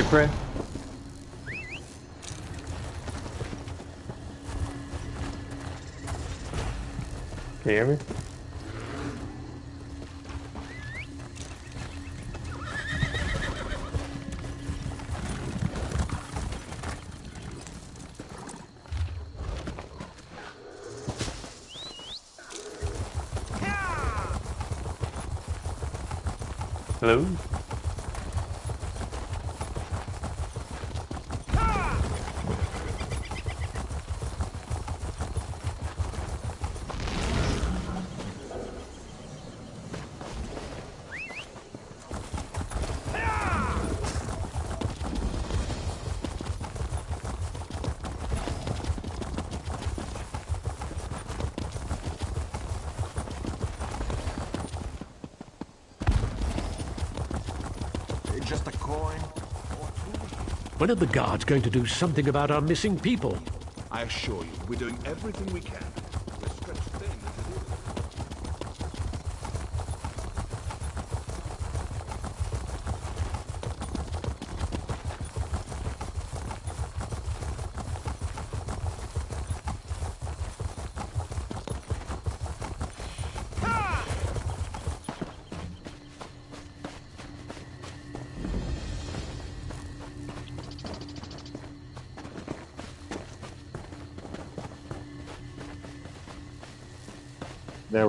Hey, Pray. Can you hear me? Hello? Just a coin. When are the guards going to do something about our missing people? I assure you, we're doing everything we can.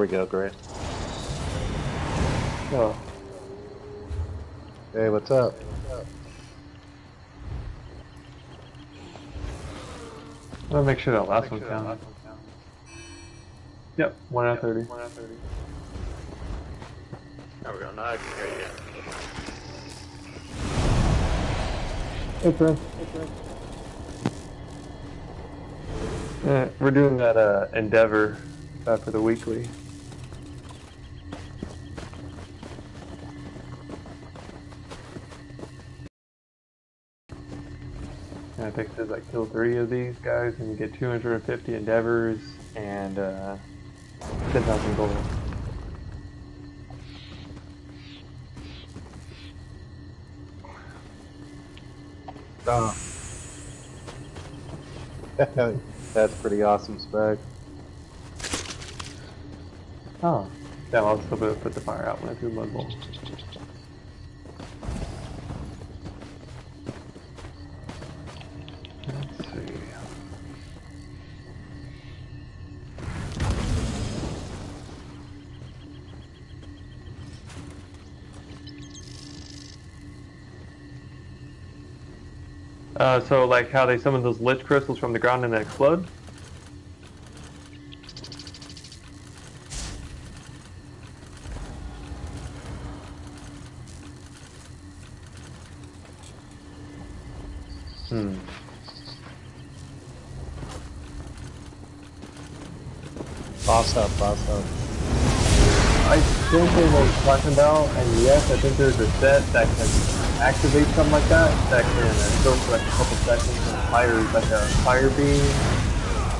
We go, great. Oh, Hey, what's up? I want to make sure that last one counts. Yep, 1 out of 30. There we go. Now I can hear you. Hey, Prince. Uh, we're doing that uh, endeavor uh, for the weekly. Kill three of these guys and you get 250 endeavors and uh, 10,000 gold. Oh. That's pretty awesome spec. Oh. Yeah, I'll still be able to put the fire out when I do Blood Bowl. Uh, so like how they summon those lich crystals from the ground and they explode? Hmm. Boss up, boss up. I think they know what you're talking about, and yes, I think there's a set that can activate something like that, that can uh, go for like a couple seconds and fire like a fire beam,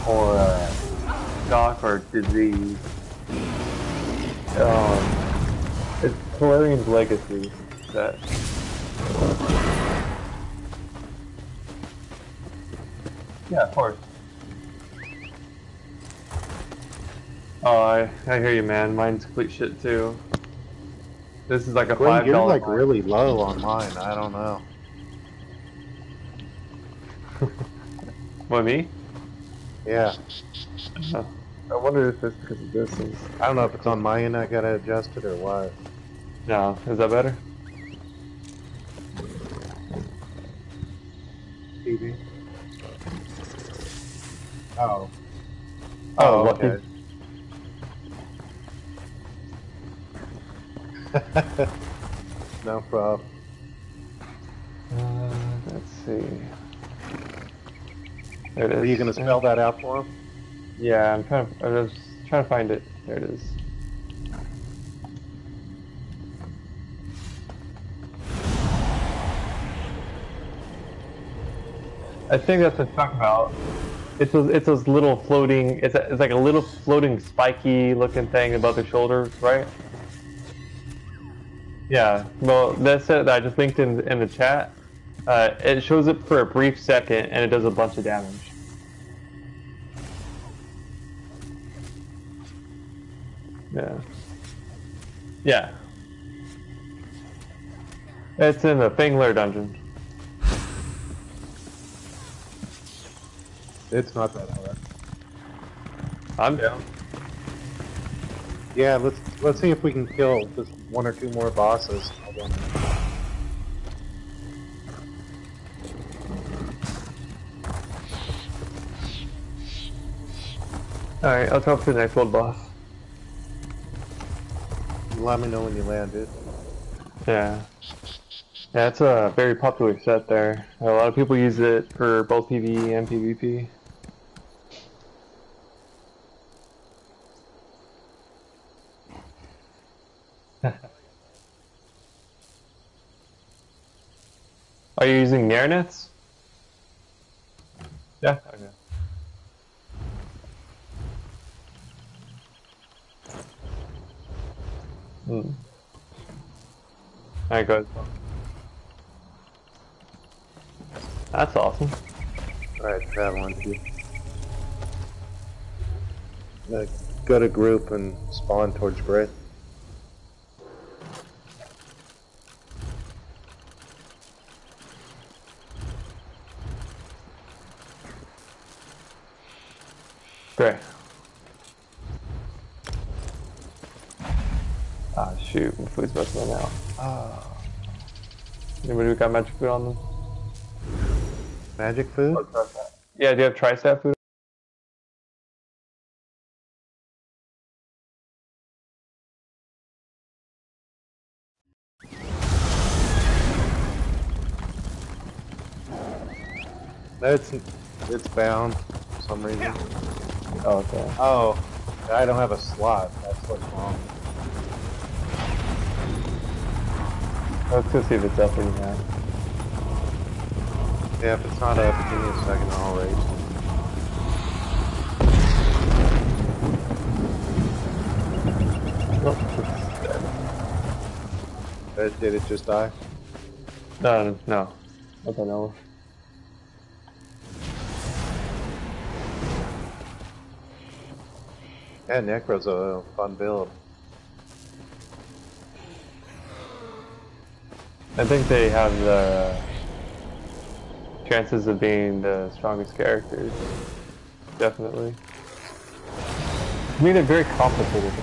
or uh, shock or disease. Um, it's Valerian's legacy that. Yeah, of course. Oh, I, I hear you, man. Mine's complete shit too. This is like a Gwen, five you're dollar. like really low on mine. I don't know. What me? Yeah. Oh. I wonder if it's because of distance. I don't know if it's on my end I gotta adjust it or what. No, is that better? Are you gonna spell that out for him? Yeah, I'm trying. To, I'm just trying to find it. There it is. I think that's what I'm talking about. It's those, it's those little floating. It's, a, it's like a little floating spiky looking thing above the shoulders, right? Yeah. Well, that's it. That I just linked in in the chat. Uh, it shows up for a brief second and it does a bunch of damage. Yeah. Yeah. It's in the Fingler dungeon. It's not that hard. I'm down. Yeah, let's let's see if we can kill just one or two more bosses. I don't know. Alright, I'll talk to the next world boss. Let me know when you land it. Yeah. Yeah, it's a very popular set there. A lot of people use it for both PvE and PvP. Are you using Marinets? Yeah. Okay. Alright, guys. That's awesome. Alright, that one too. Uh, go to group and spawn towards Brit. Great. Ah, shoot, my food's about to run out. Ah. Anybody got magic food on them? Magic food? Yeah, do you have tricep food? It's it's bound for some reason. Oh, okay. Oh, I don't have a slot. That's what's wrong. Let's go see if it's up in here. Yeah, if it's not up, give me a second. I'll raise. Nope, it's dead. Uh, Did it just die? No, no. I don't know. Yeah, Necro's a fun build. I think they have the chances of being the strongest characters. Definitely. I mean, they're very complicated.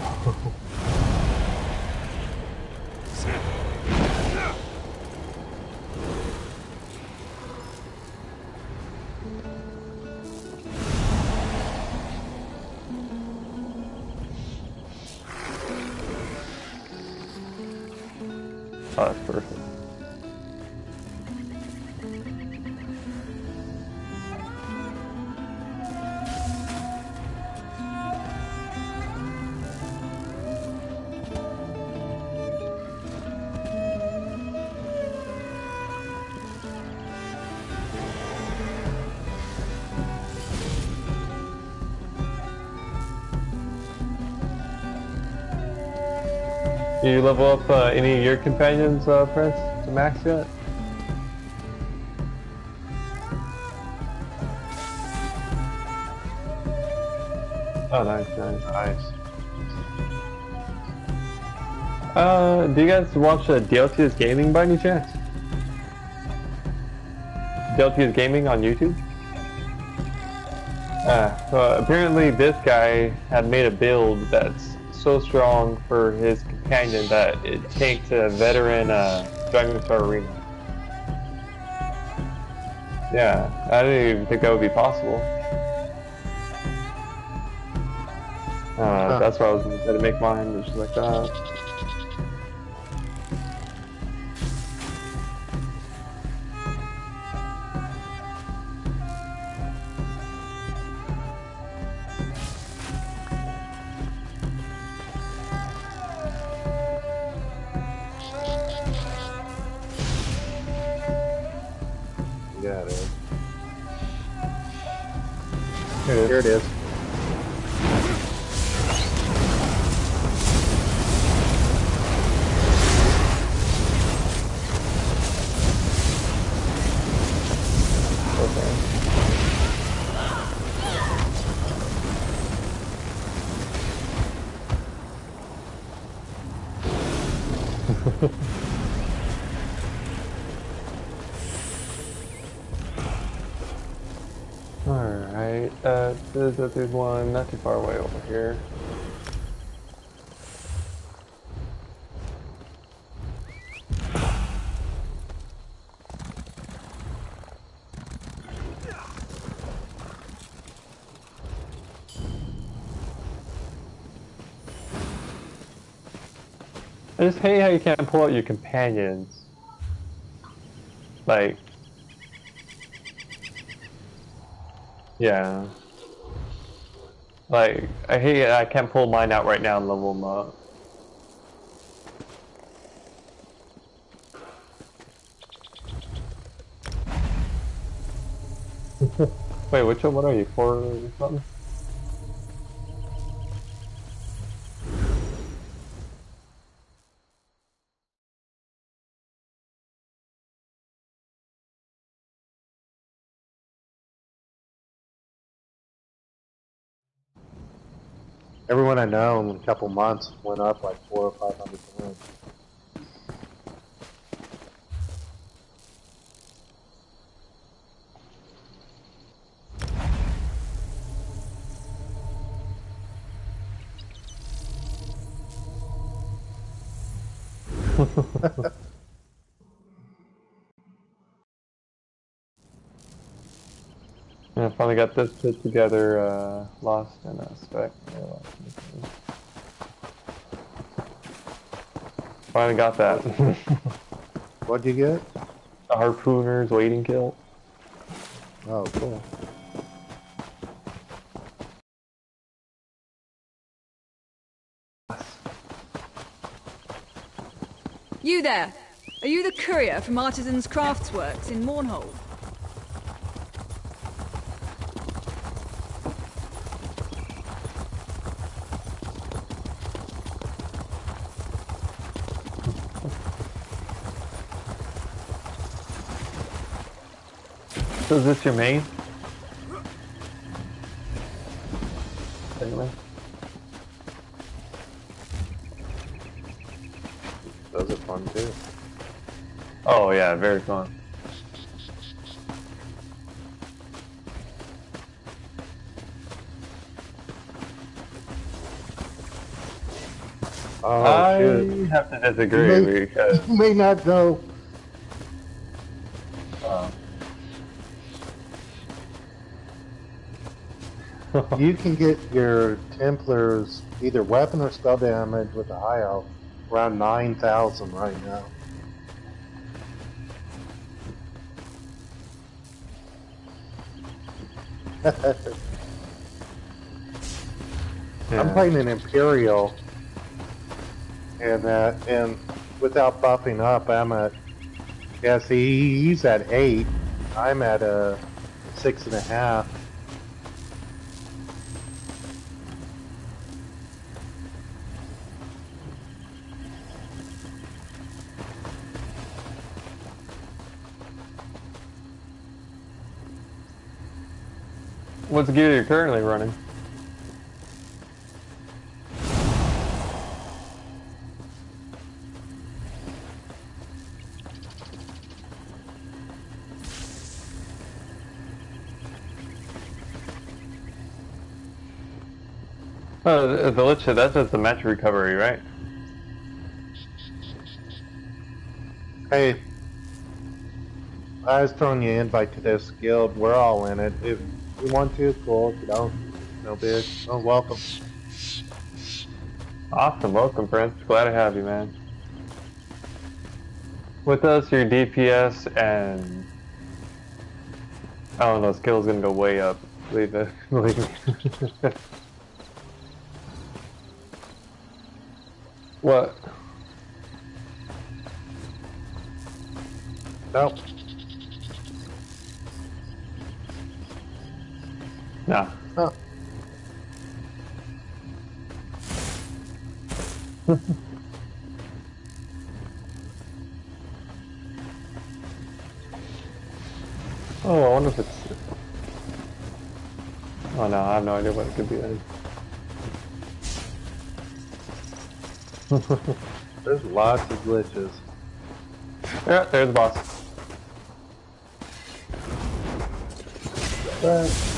Oh, that's perfect. Did you level up uh, any of your companions, uh, Prince, to max yet? Oh, nice, nice. Nice. Uh, do you guys watch uh, DLTS Gaming by any chance? DLTS Gaming on YouTube? Uh, so apparently this guy had made a build that's so strong for his companion that it takes a veteran uh, Dragonstar Arena. Yeah, I didn't even think that would be possible. Uh, Huh. That's why I was going to make mine, just like that. Uh, there's, there's one not too far away over here. I just hate how you can't pull out your companions. Like, yeah. Like, I hate it, I can't pull mine out right now and level them up. Wait, which one? What are you? Four or something? I know in a couple months went up like four or five hundred points. Finally got this put together, uh, lost in a spec. yeah, Lost in a- Finally got that. What'd you get? a harpooner's Wading Kilt. Oh, cool. You there! Are you the courier from Artisans Craftsworks in Mournhold? So is this your main? Anyway. Those are fun too. Oh yeah, very fun. Oh I shoot. have to disagree May- because You may not know. You can get your Templars either weapon or spell damage with a high elf around 9,000 right now. I'm playing an Imperial, and uh, and without buffing up, I'm at yeah. See, he's at eight. I'm at a six and a half. What's the gear you're currently running? Oh, the Lich, that's just the match recovery, right? Hey, I was throwing you invite to this guild. We're all in it. If you want to, cool. If you don't, no big. Oh, welcome. Awesome, welcome, Prince. Glad to have you, man. With us, your DPS and I don't know, skill's gonna go way up. Leave it, believe me. what? Nope. Nah. Oh. Oh, I wonder if it's. Oh no, I have no idea what it could be then. There's lots of glitches. Yeah, there's the boss. But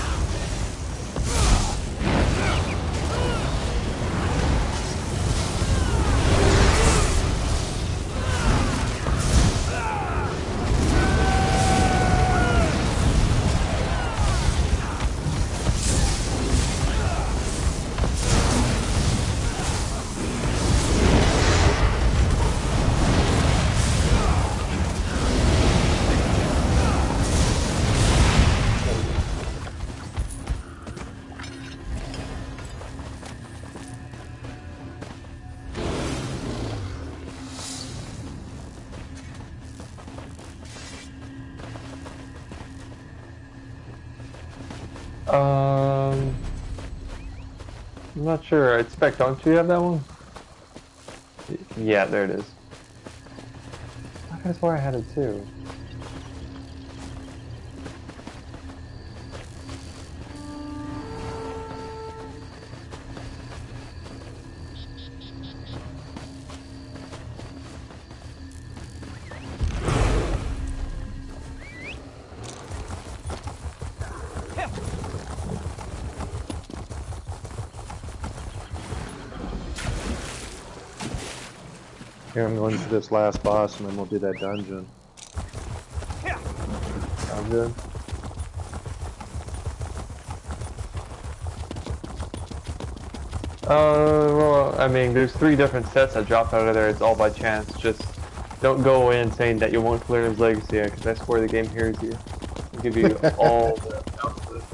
sure. I expect, don't you have that one? Yeah, there it is. I swore I had it too. to this last boss and then we'll do that dungeon. Sound good? Uh, well, I mean, there's three different sets that dropped out of there. It's all by chance. Just don't go in saying that you won't clear his legacy, because I swear the game hears you. I'll give you all the output.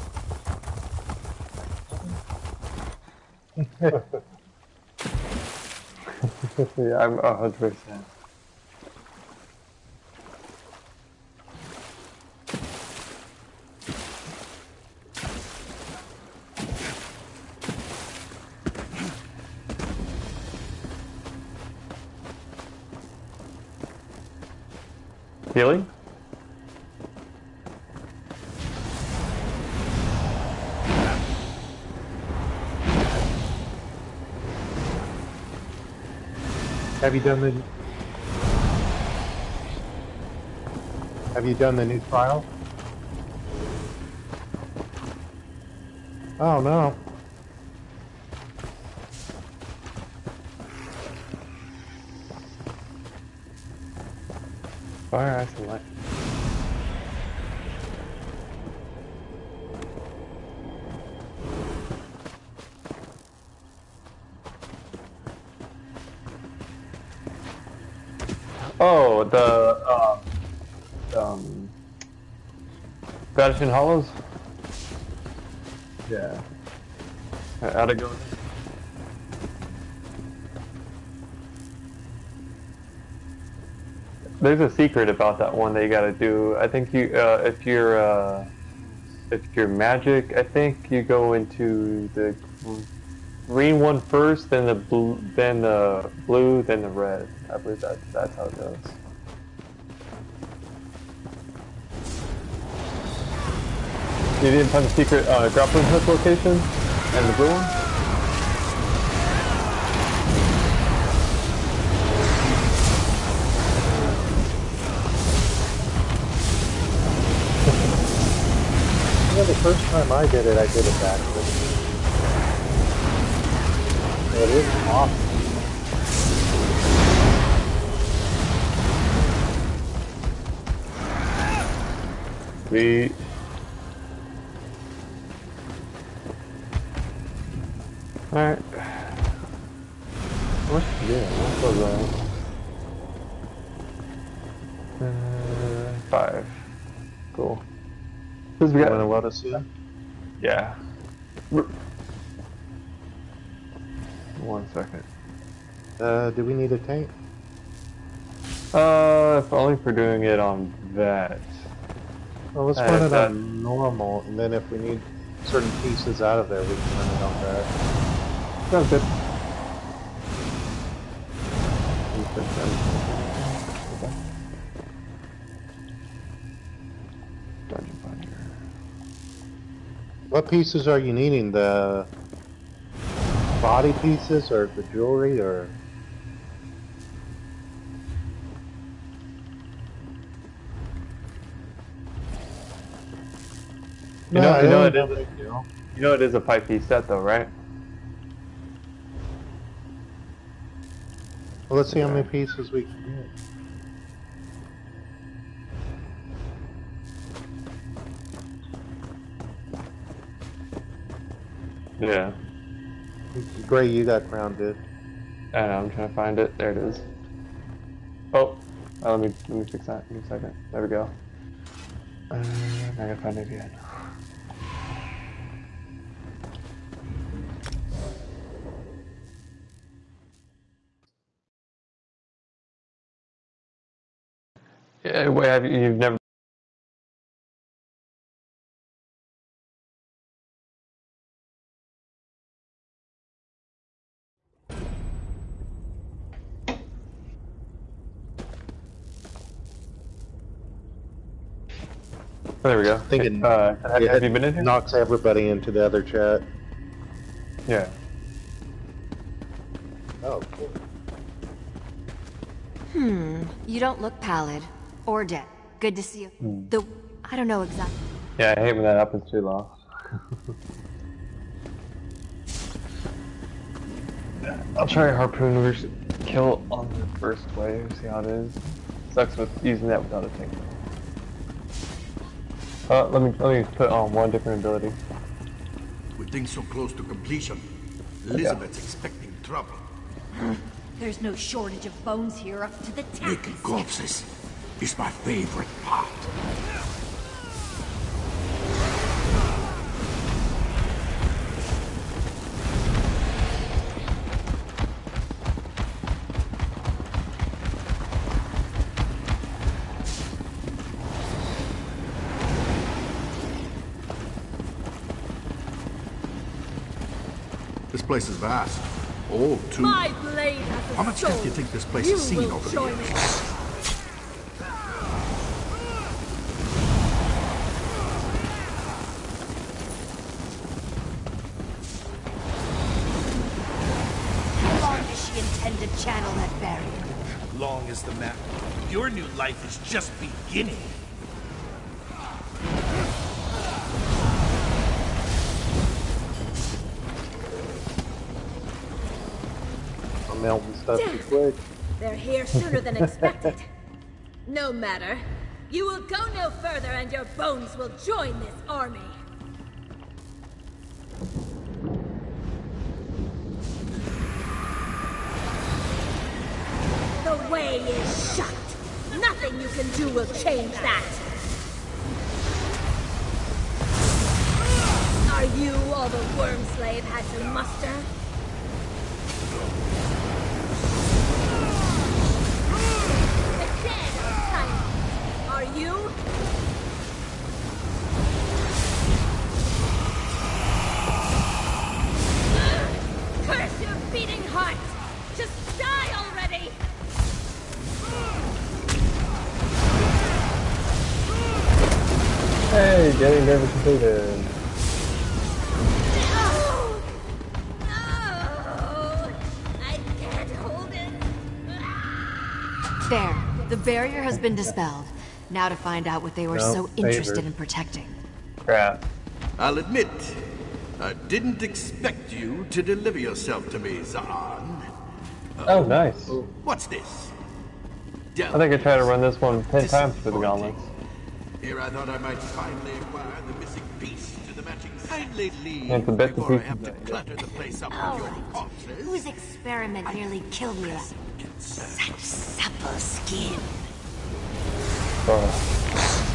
yeah, I'm 100%. You done the? Have you done the new trial? Oh no. Fire ice and Oh, the um, um, Vateshran Hollows. Yeah. How'd it go? There's a secret about that one that you gotta do. I think you, uh, if you're, uh, if you're magic, I think you go into the green one first, then the blue, then the blue, then the red. I believe that that's how it goes. You didn't find the secret uh, grappling hook location and the blue one? Yeah, the first time I did it, I did it backwards. It is awesome. Sweet. Alright. What? Yeah, what was that? Uh, five. Cool. Because we got wanna let us see? Yeah. One second. Uh, do we need a tank? Uh, if only for doing it on that. Well, let's Uh, run it that- on normal, and then if we need certain pieces out of there, we can run it on that. Sounds good. Dungeon finder. What pieces are you needing? The body pieces, or the jewelry, or You know, I you know it is. think, you know. You know it is a five piece set though, right? Well, let's see how many pieces we can get. Yeah. Gray, you got grounded. I know, I'm trying to find it. There it is. Oh, oh let me let me fix that. Give me a second. There we go. Uh, I gotta find it again. Yeah, wait, have you, you've never Oh, there we go. Thinking- uh, have, Yeah, have you been in here? Knocks everybody into the other chat. Yeah. Oh, cool. Hmm. You don't look pallid or dead. Good to see you. The I don't know exactly. Yeah, I hate when that happens too long. I'll try harpoon versus kill on the first wave, see how it is. Sucks with using that without a tank. Uh, let me let me put on one different ability. With things so close to completion, Lizabet's expecting trouble. There's no shortage of bones here up to the Making corpses is my favorite part. This place is vast. Old, too. My blade has a How much soul. do you think this place you has seen over the years? it. How long does she intend to channel that barrier? long as the map. Your new life is just beginning. I'm melting stuff too quick. They're here sooner than expected. no matter. You will go no further and your bones will join this army. The way is shut. Can do will change that. Are you all the worm slave had to muster? The dead are silent. Are you? Curse your beating heart! Hey, getting never completed. No! No! I can't hold it. There. The barrier has been dispelled. Now to find out what they were No, so interested favored. in protecting. Crap. I'll admit, I didn't expect you to deliver yourself to me, Zahn. Oh, nice. What's this? I think I tried to run this one ten times for the gauntlets. Here I thought I might finally acquire the missing piece to the matching. Kindly leave That's the before I have to of that, clutter the place up Oh, with your corpses. Whose experiment nearly killed me? Such supple skin. Oh.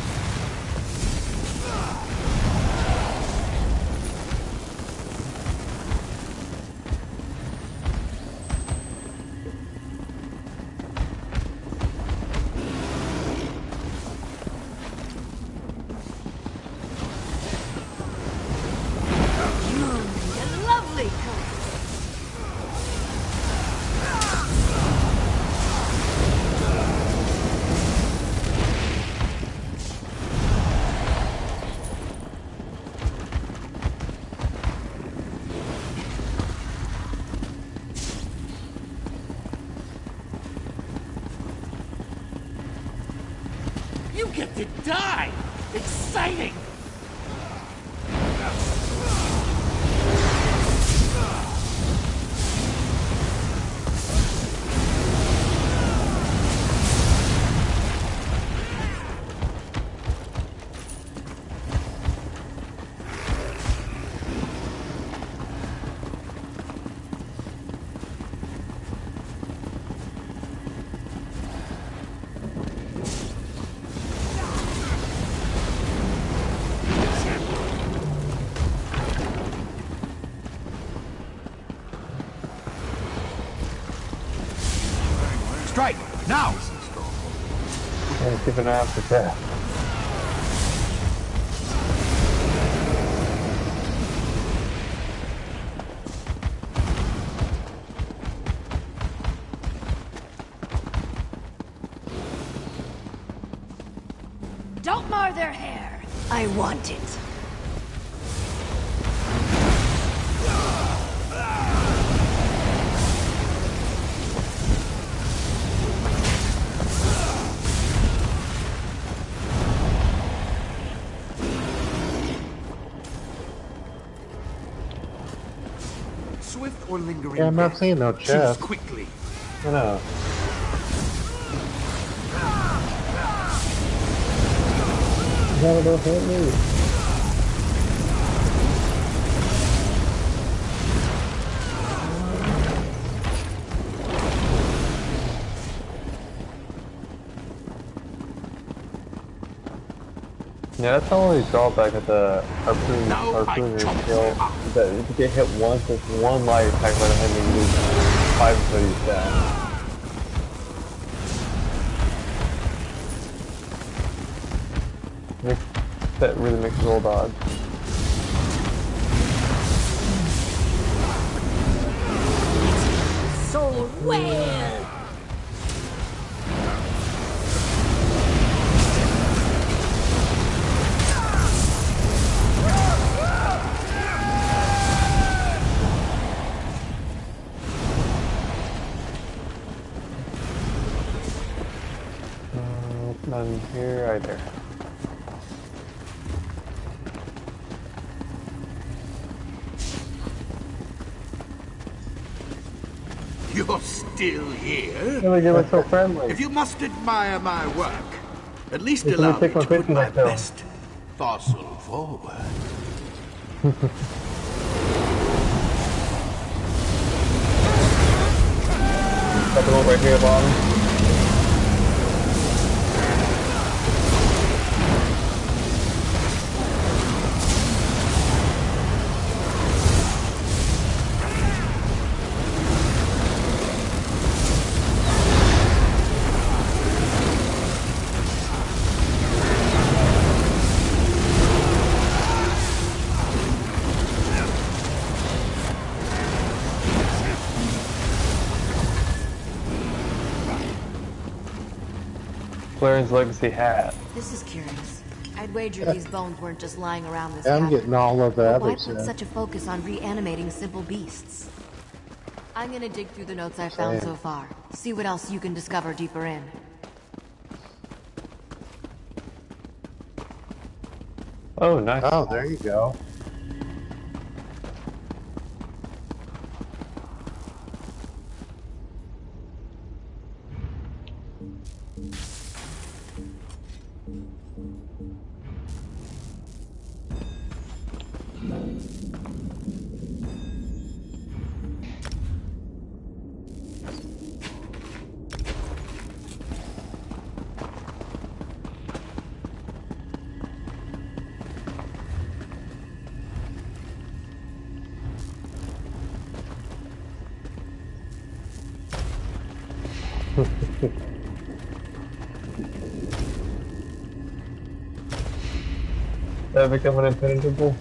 Out for death. Swift or lingering Yeah, I'm not death? seeing no Choose quickly. I know. No, don't hit me. Yeah, that's the only drawback of the harpoon, Now I harpooner skill. That if you get hit once, it's one light attack by the time you lose five until he's down. Makes, that really makes it roll dodge. Soul whale! They look so friendly. If you must admire my work, at least me allow me to put my myself. best fossil forward. Got the one right here, bottom. Caluurion's legacy hat. This is curious. I'd wager these bones weren't just lying around this I'm cavern. getting all of that. But why put in. such a focus on reanimating simple beasts? I'm gonna dig through the notes I found Same. so far. See what else you can discover deeper in. Oh, nice. Oh, there you go. Become an impenetrable?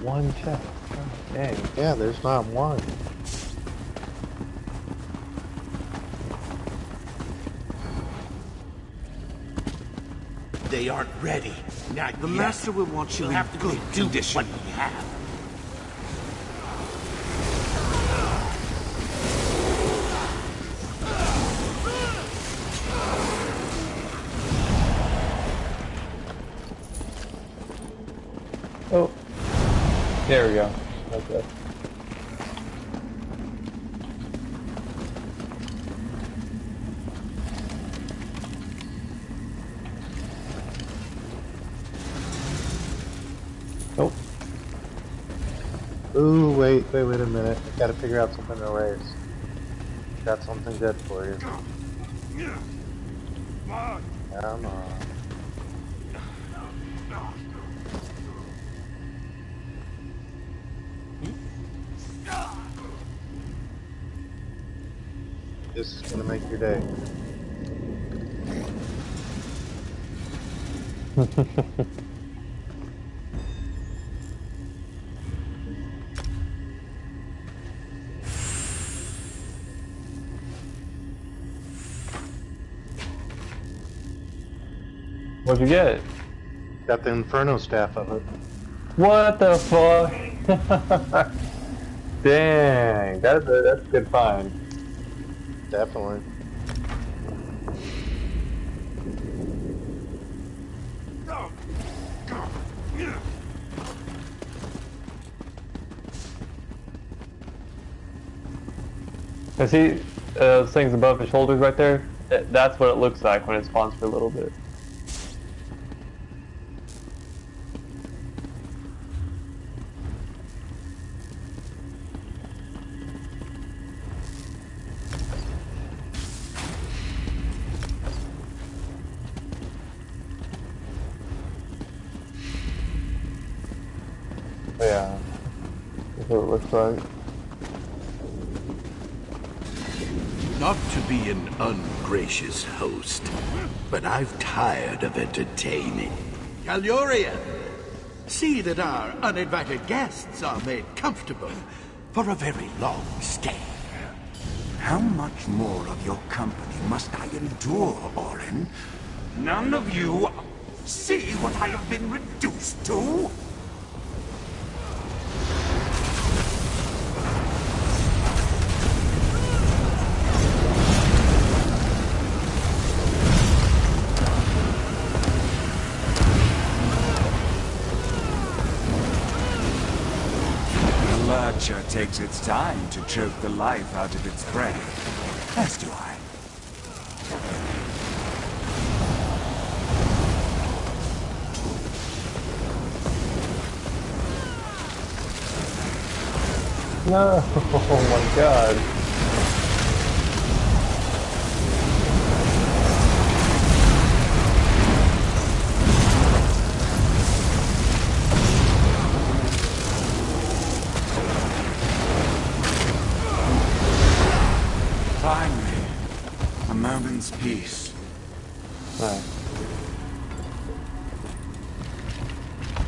Not one chest. God dang. Yeah, there's not one. They aren't ready. Not The yet. Master will want you We'll in have to good make do with condition. what wait, wait, wait a minute. I gotta figure out something to raise. Got something good for you. Come on. This is gonna make your day. What'd you get? Got the Inferno staff of it. What the fuck? Dang, that's a, that's a good find. Definitely. I see uh, those things above his shoulders right there. That's what it looks like when it spawns for a little bit. That's what it looks like. Not to be an ungracious host, but I've tired of entertaining. Caluurion, see that our uninvited guests are made comfortable for a very long stay. How much more of your company must I endure, Orryn? None of you see what I have been reduced to? Lurcher takes its time to choke the life out of its prey. As do I. No, oh my god. Peace. Alright.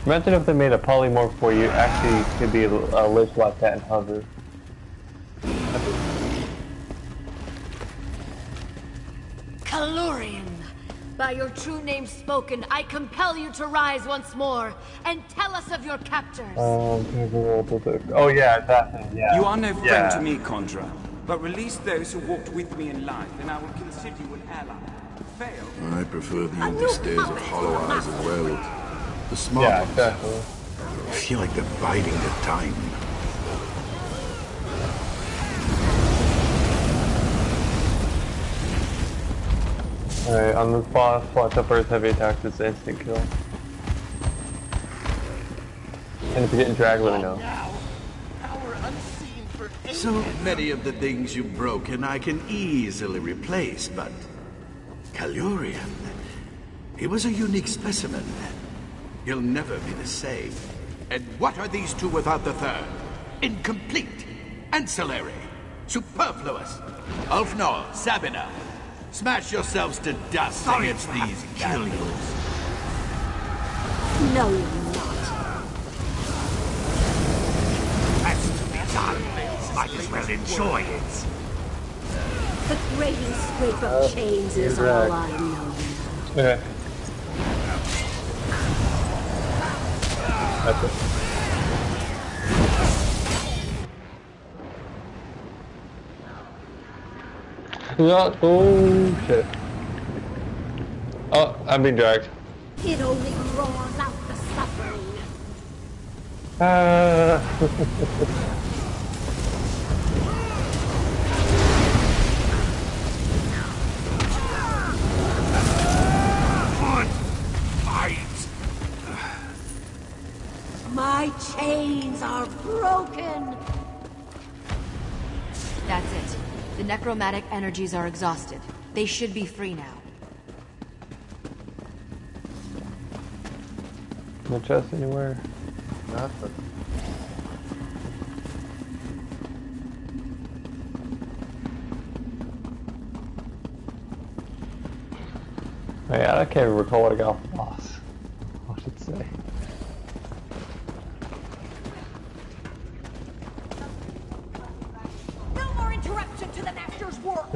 Imagine if they made a polymorph where you actually could be a lift like that and hover. Caluurion, by your true name spoken, I compel you to rise once more and tell us of your captors. Um, oh yeah, that thing, yeah. You are no friend yeah. to me, Condra but release those who walked with me in life, and I will consider you an ally. Fail. I prefer the empty stares of hollow eyes as well. The smart Yeah, ones. exactly. I feel like they're biding their time. Alright, on the boss, watch out for his heavy attacks, it's instant kill. And if you're getting dragged, let me know. So many of the things you've broken I can easily replace, but Caluurion, he was a unique specimen. He'll never be the same. And what are these two without the third? Incomplete, ancillary, superfluous. Ulfnor, Sabina, smash yourselves to dust Sorry against to these to kill you. cannibals. No, you're not. Has to be done. Might as well enjoy it. The grating scrape of chains is you're all right. I know. Okay. That's it. Yeah, oh shit. Oh, I'm being dragged. It only draws out the suffering. Uh, My chains are broken. That's it. The necromantic energies are exhausted. They should be free now. no chest anywhere. Nothing. Yeah, I can't even recall what I got off the boss. I should say. No more interruption to the master's work.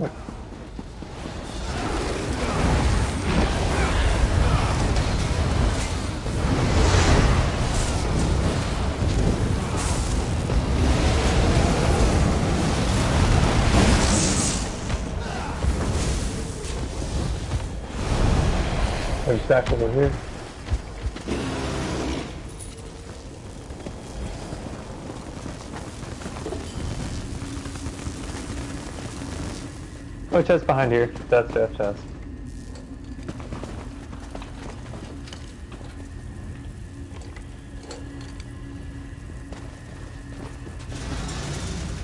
There's stack over here. Oh, chest behind here. That's Death chest.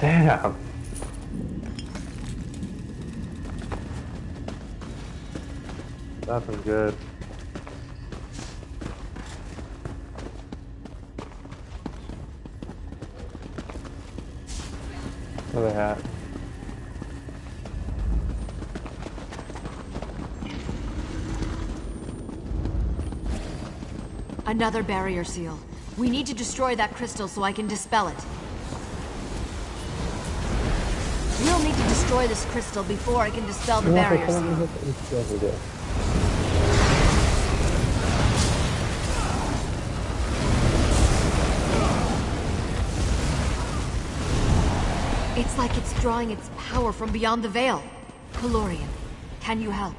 Damn. Nothing good. Another hat. Another barrier seal. We need to destroy that crystal so I can dispel it. We'll need to destroy this crystal before I can dispel the barrier seal. It's like it's drawing its power from beyond the veil. Caluurion, can you help?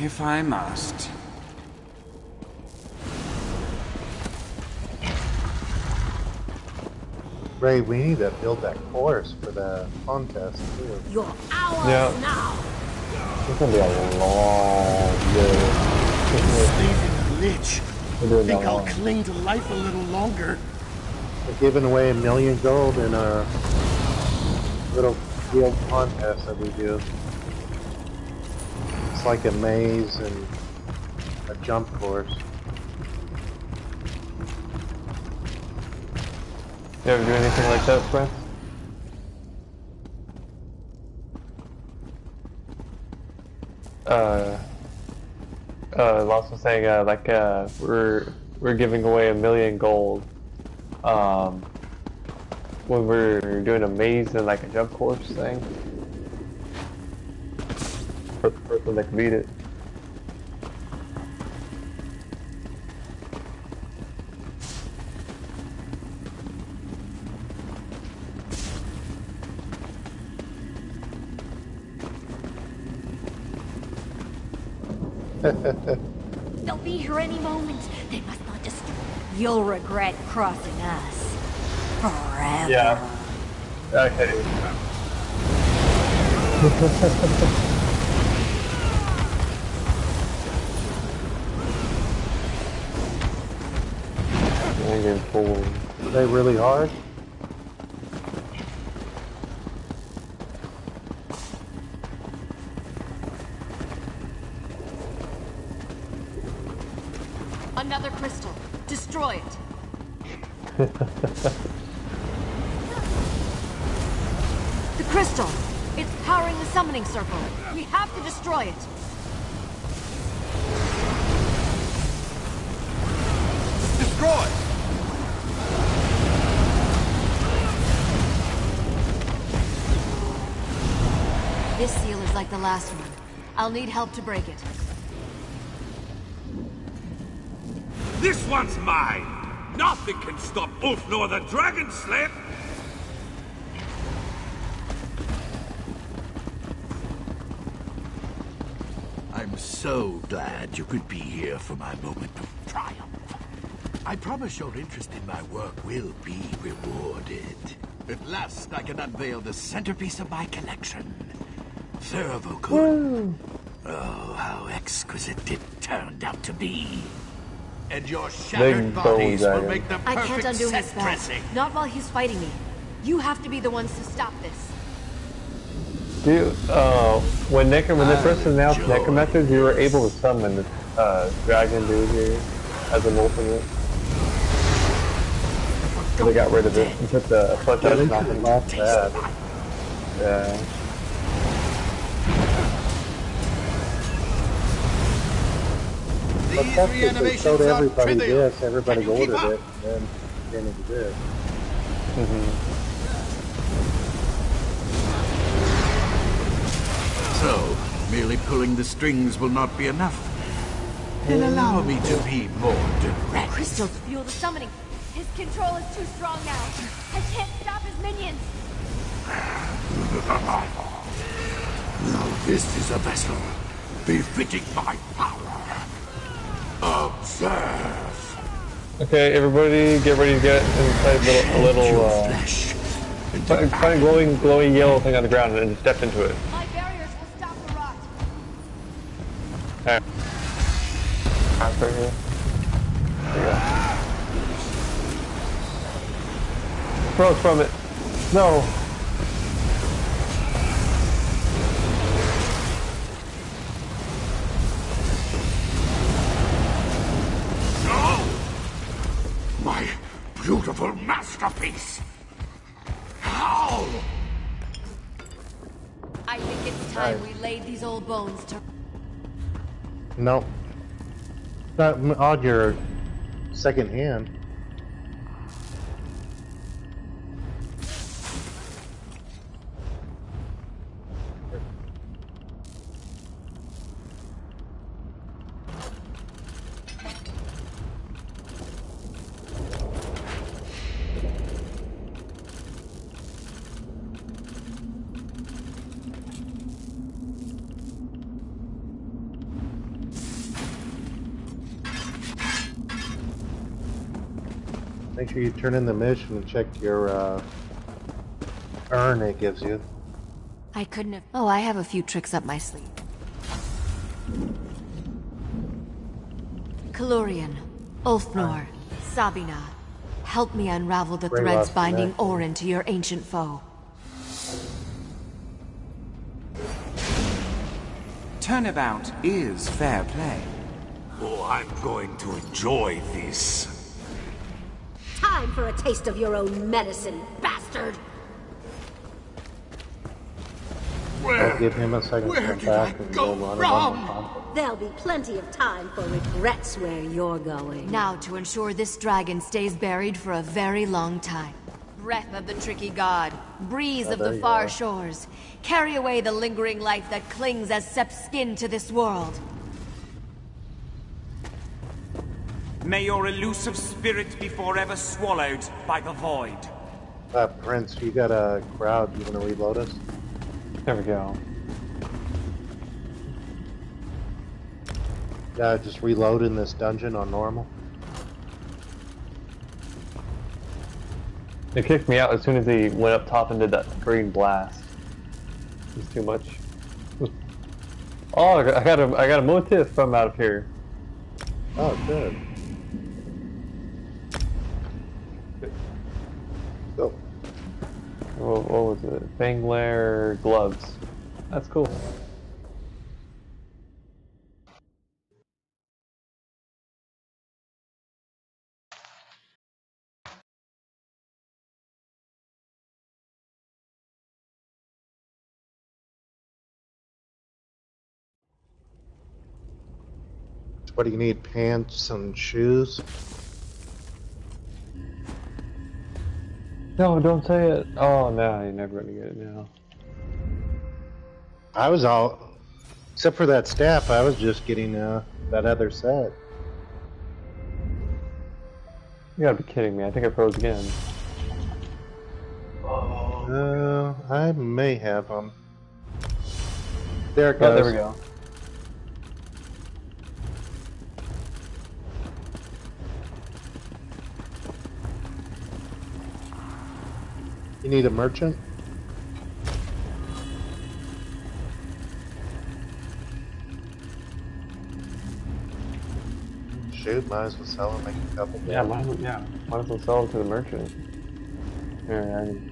If I must. Ray, we need to build that course for the contest too. You're ours Yeah. now. It's gonna be a long day. Leaving a lich. We're Think I'll long. cling to life a little longer. We're giving away a million gold in our little guild contest that we do. It's like a maze and a jump course. You ever do anything like that, Brent? Uh, uh, Lost was saying, uh, like, uh, we're we're giving away a million gold. Um, when we're doing a maze and like a jump course thing. For the person that can beat it. They'll be here any moment. They must not destroy. You'll regret crossing us. Forever. Yeah. Okay. I'm getting full. Are they really hard? Last one. I'll need help to break it. This one's mine! Nothing can stop Ulfnor the Dragon Slayer! I'm so glad you could be here for my moment of triumph. I promise your interest in my work will be rewarded. At last I can unveil the centerpiece of my collection. Thurvokun. Oh, how exquisite it turned out to be. And your shattered Big bodies will dragon. make the I perfect can't undo set his spell. dressing. Not while he's fighting me. You have to be the ones to stop this. Dude, uh, when Necrom, when they first announced Enjoy Necromancer, you were able to summon the uh, dragon dude here as an ultimate. So they got rid of it and put the flesh out they of nothing should've lost that. Yeah. But These that's because they showed everybody trivial. this, everybody Can you keep ordered it, and then it did. Mm-hmm. So, merely pulling the strings will not be enough. Then mm-hmm. allow me to be more direct. Crystals fuel the summoning. His control is too strong now. I can't stop his minions. Now this is a vessel befitting my power. Observe. Okay, everybody, get ready to get inside a little, a little uh, find, find a glowing, glowing yellow thing on the ground and step into it. My barriers will stop the rot. Alright. Alright, right here. There you go. Froze from it. No. No! Beautiful masterpiece! How? I think it's time we laid these old bones to. No. Not m- on your second hand. Make you turn in the mission and check your uh, urn it gives you. I couldn't have. Oh, I have a few tricks up my sleeve. Caluurion, Ulfnor, Sabina, help me unravel the Grey threads binding Neck. Orryn to your ancient foe. Turnabout is fair play. Oh, I'm going to enjoy this. Time for a taste of your own medicine, bastard! I'll give him a second to where come did back I and go we'll run wrong? around the pond. There'll be plenty of time for regrets where you're going. Now to ensure this dragon stays buried for a very long time. Breath of the tricky god, breeze Oh, of the far are. shores, carry away the lingering life that clings as Sep's skin to this world. May your elusive spirit be forever swallowed by the void. Uh, Prince, you got a crowd. You want to reload us? There we go. Yeah, just reload in this dungeon on normal. They kicked me out as soon as he went up top and did that green blast. It's too much. Oh, I got I got a I got a motif from out of here. Oh, good. What, what was it? Fanglair gloves. That's cool. What do you need? Pants and shoes? No, don't say it. Oh no, you're never gonna get it now. I was all, except for that staff. I was just getting uh, that other set. You gotta be kidding me. I think I froze again. Uh, I may have them. There it goes. Oh, there we go. You need a merchant? Shoot, might as well sell and make a couple. Yeah, might, as- yeah. Might as well sell them to the merchant. Here, I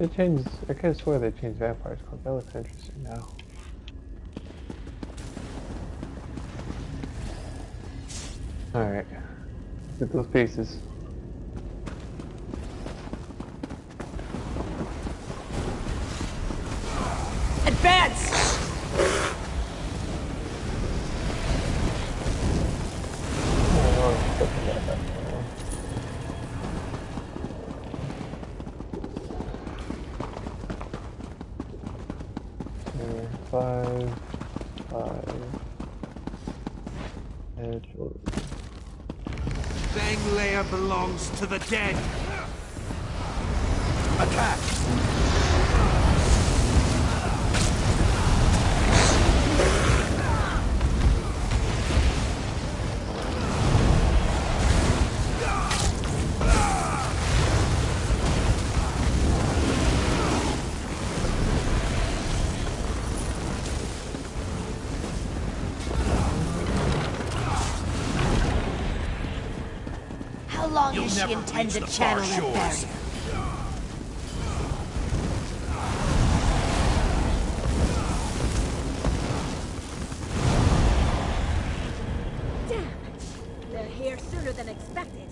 They changed. I could have swear they changed Vampire's Club. That looks interesting now. Alright. Get those pieces. Advance! There, Five, five. And short. Fanglair belongs to the dead. You'll does she never intend reach to the channel far that shores. barrier? Damn! They're here sooner than expected.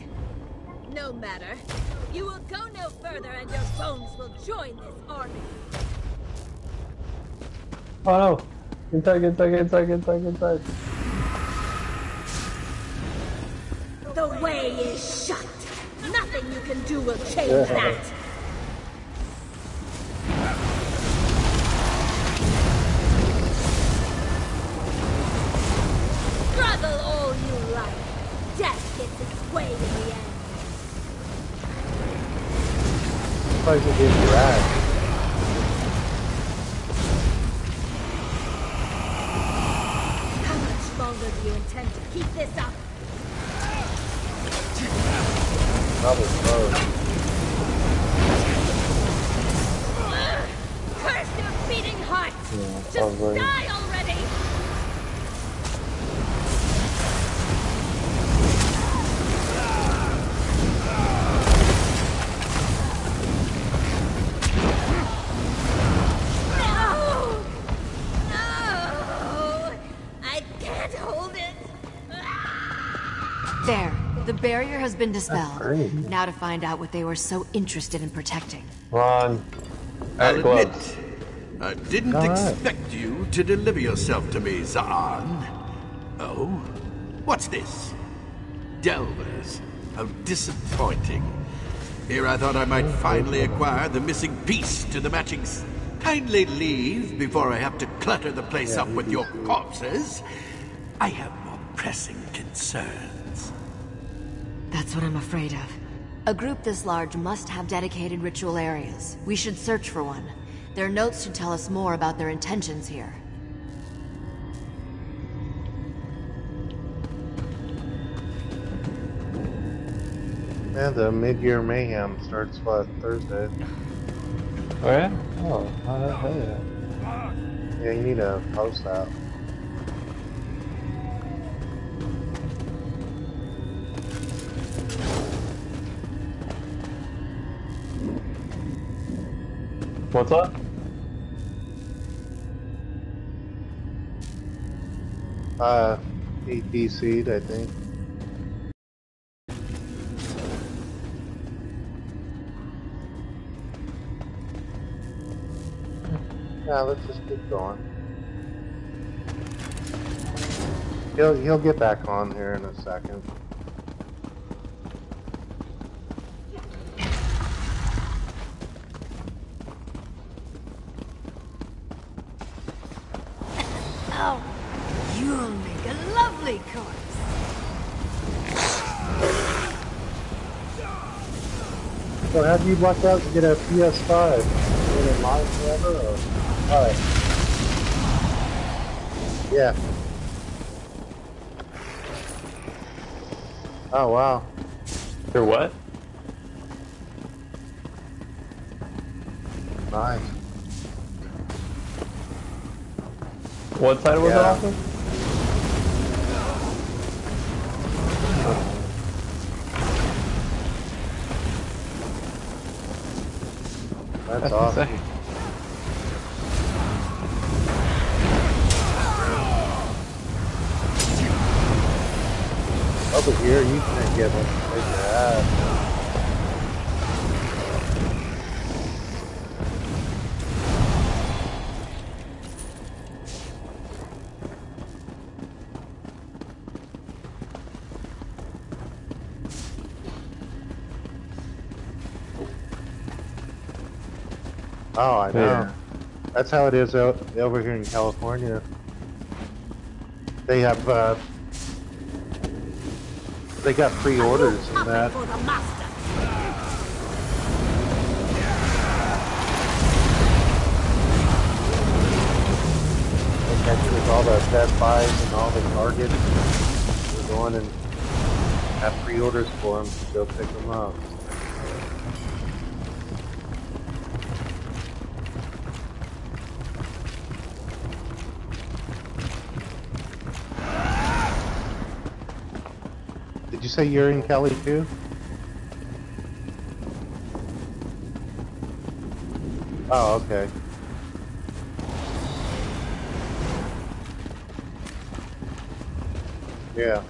No matter. You will go no further and your bones will join this army. Oh no! Inside, inside, inside, inside, inside. You intend to keep this up? Probably close. Curse your beating heart! Yeah, Just probably. die barrier has been dispelled. Now to find out what they were so interested in protecting. Ron. I'll admit, I didn't All right. expect you to deliver yourself to me, Zaan. Oh? What's this? Delvers. How disappointing. Here I thought I might finally acquire the missing piece to the matching. Kindly leave before I have to clutter the place up with your corpses. I have more pressing concerns. That's what I'm afraid of. A group this large must have dedicated ritual areas. We should search for one. Their notes should tell us more about their intentions here. Man, the mid-year mayhem starts what Thursday. Oh yeah? Oh, uh, hell yeah. Yeah, you need to post that. What's up? Uh, he DC'd, I think. Yeah, let's just keep going. He'll he'll get back on here in a second. Oh, you'll make a lovely corpse. So how do you luck out to get a PS5? Is it mine forever or? Alright. Yeah. Oh wow. For what? Nice. What side was it Yeah. off of? That's That's awesome. insane. Over here, you can't get one. Oh, I know. Yeah. That's how it is out, over here in California. They have, uh, they got pre-orders and that. They catch with all the Best Buys and all the Targets. We're going and have pre-orders for them to go pick them up. Did you say you're in Cali too? Oh, okay. Yeah.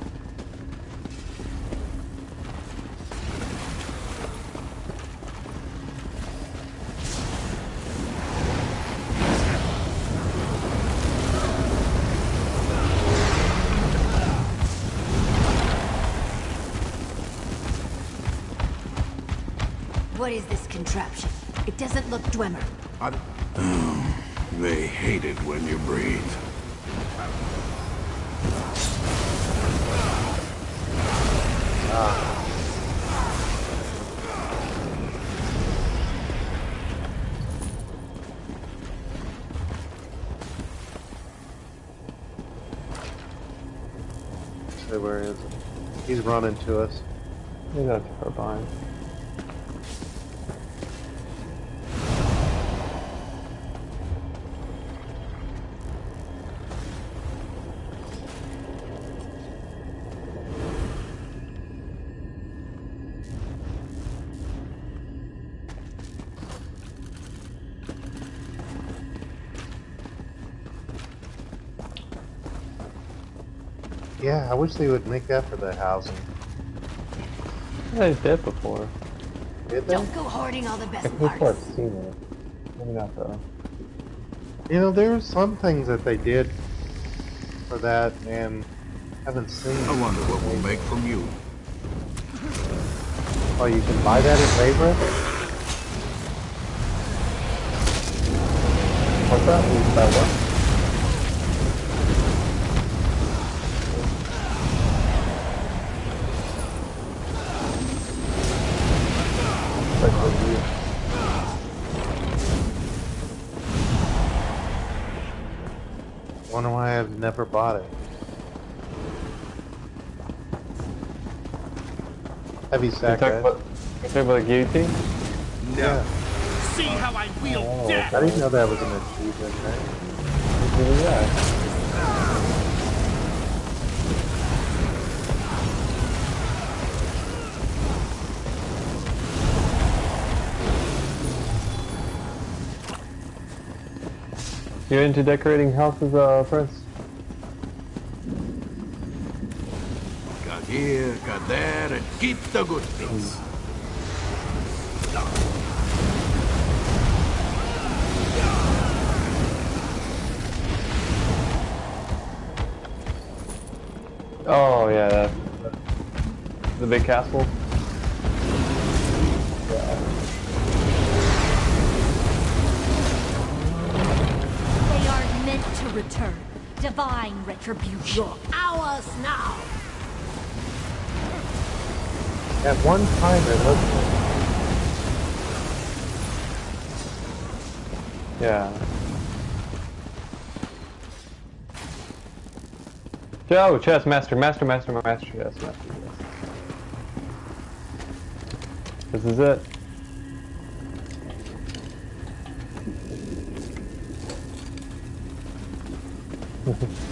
Doesn't look Dwemer. I... Oh, they hate it when you breathe. So where is it? He's running to us. He's not too far behind. Wish they would make that for the housing. guys did before. Did they? Don't go hoarding all the I best think I've parts. seen it. Maybe not though. You know, there were some things that they did for that, and haven't seen. I wonder what we'll make from you. Oh, you can buy that at Labor? What's that? You buy what? Never bought it. Heavy You sack, talking about, you talking about the guillotine? Yeah. See how I wield Oh, death! I didn't know that was an achievement, right? Yeah. You're into decorating houses, uh, Prince? Got here, got there, and keep the good things. Oh yeah, that, the big castle. They are meant to return. Divine retribution. Ours now! At one time, it looked. Yeah. Joe, chess master, master, master, master, chess master. Yes. This is it. ah.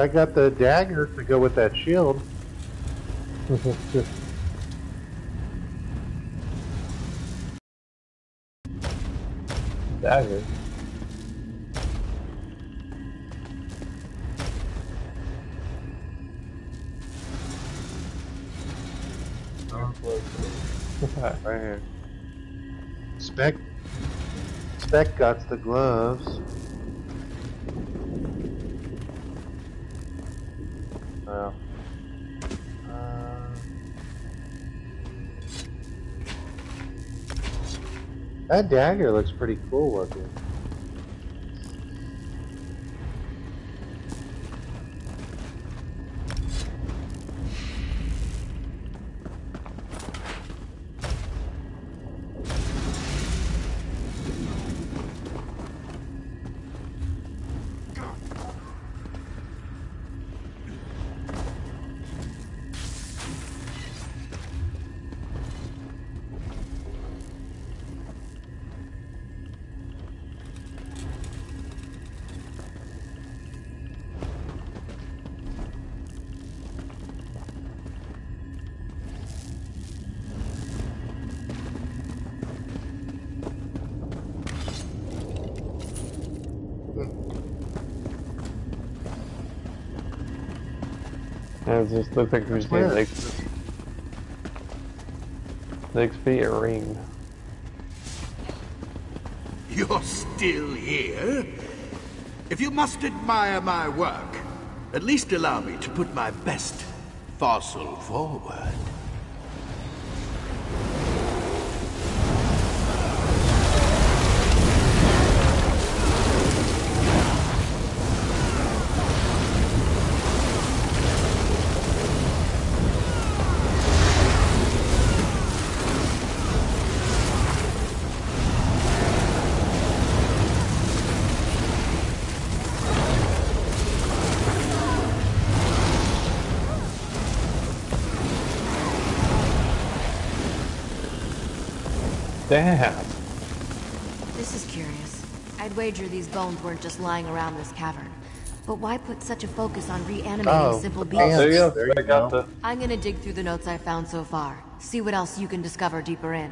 I got the dagger to go with that shield. Dagger. right here. Spec. Spec got the gloves. That dagger looks pretty cool looking. Looks like we're just getting weird. legs. Legs feet a ring. You're still here? If you must admire my work, at least allow me to put my best fossil forward. Damn. This is curious. I'd wager these bones weren't just lying around this cavern. But why put such a focus on reanimating Oh, simple the beings? There you go. There you go. I'm gonna dig through the notes I found so far. See what else you can discover deeper in.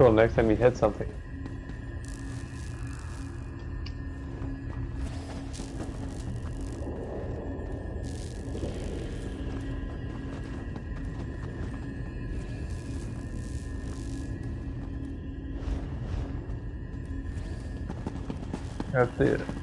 Cool. Next time you hit something. That's it.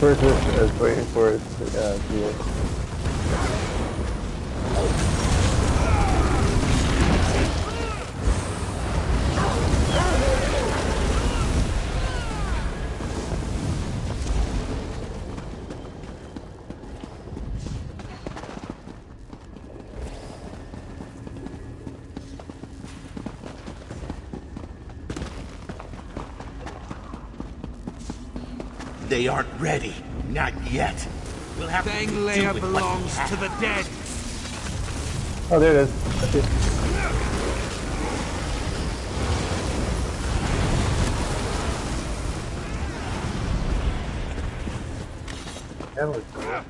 Yeah, I'm waiting for it to, uh, waiting for it uh, to ready. Not yet. We'll have to Thang do Leia with what we belongs to the dead. Oh, there it is. That's it. That was cool.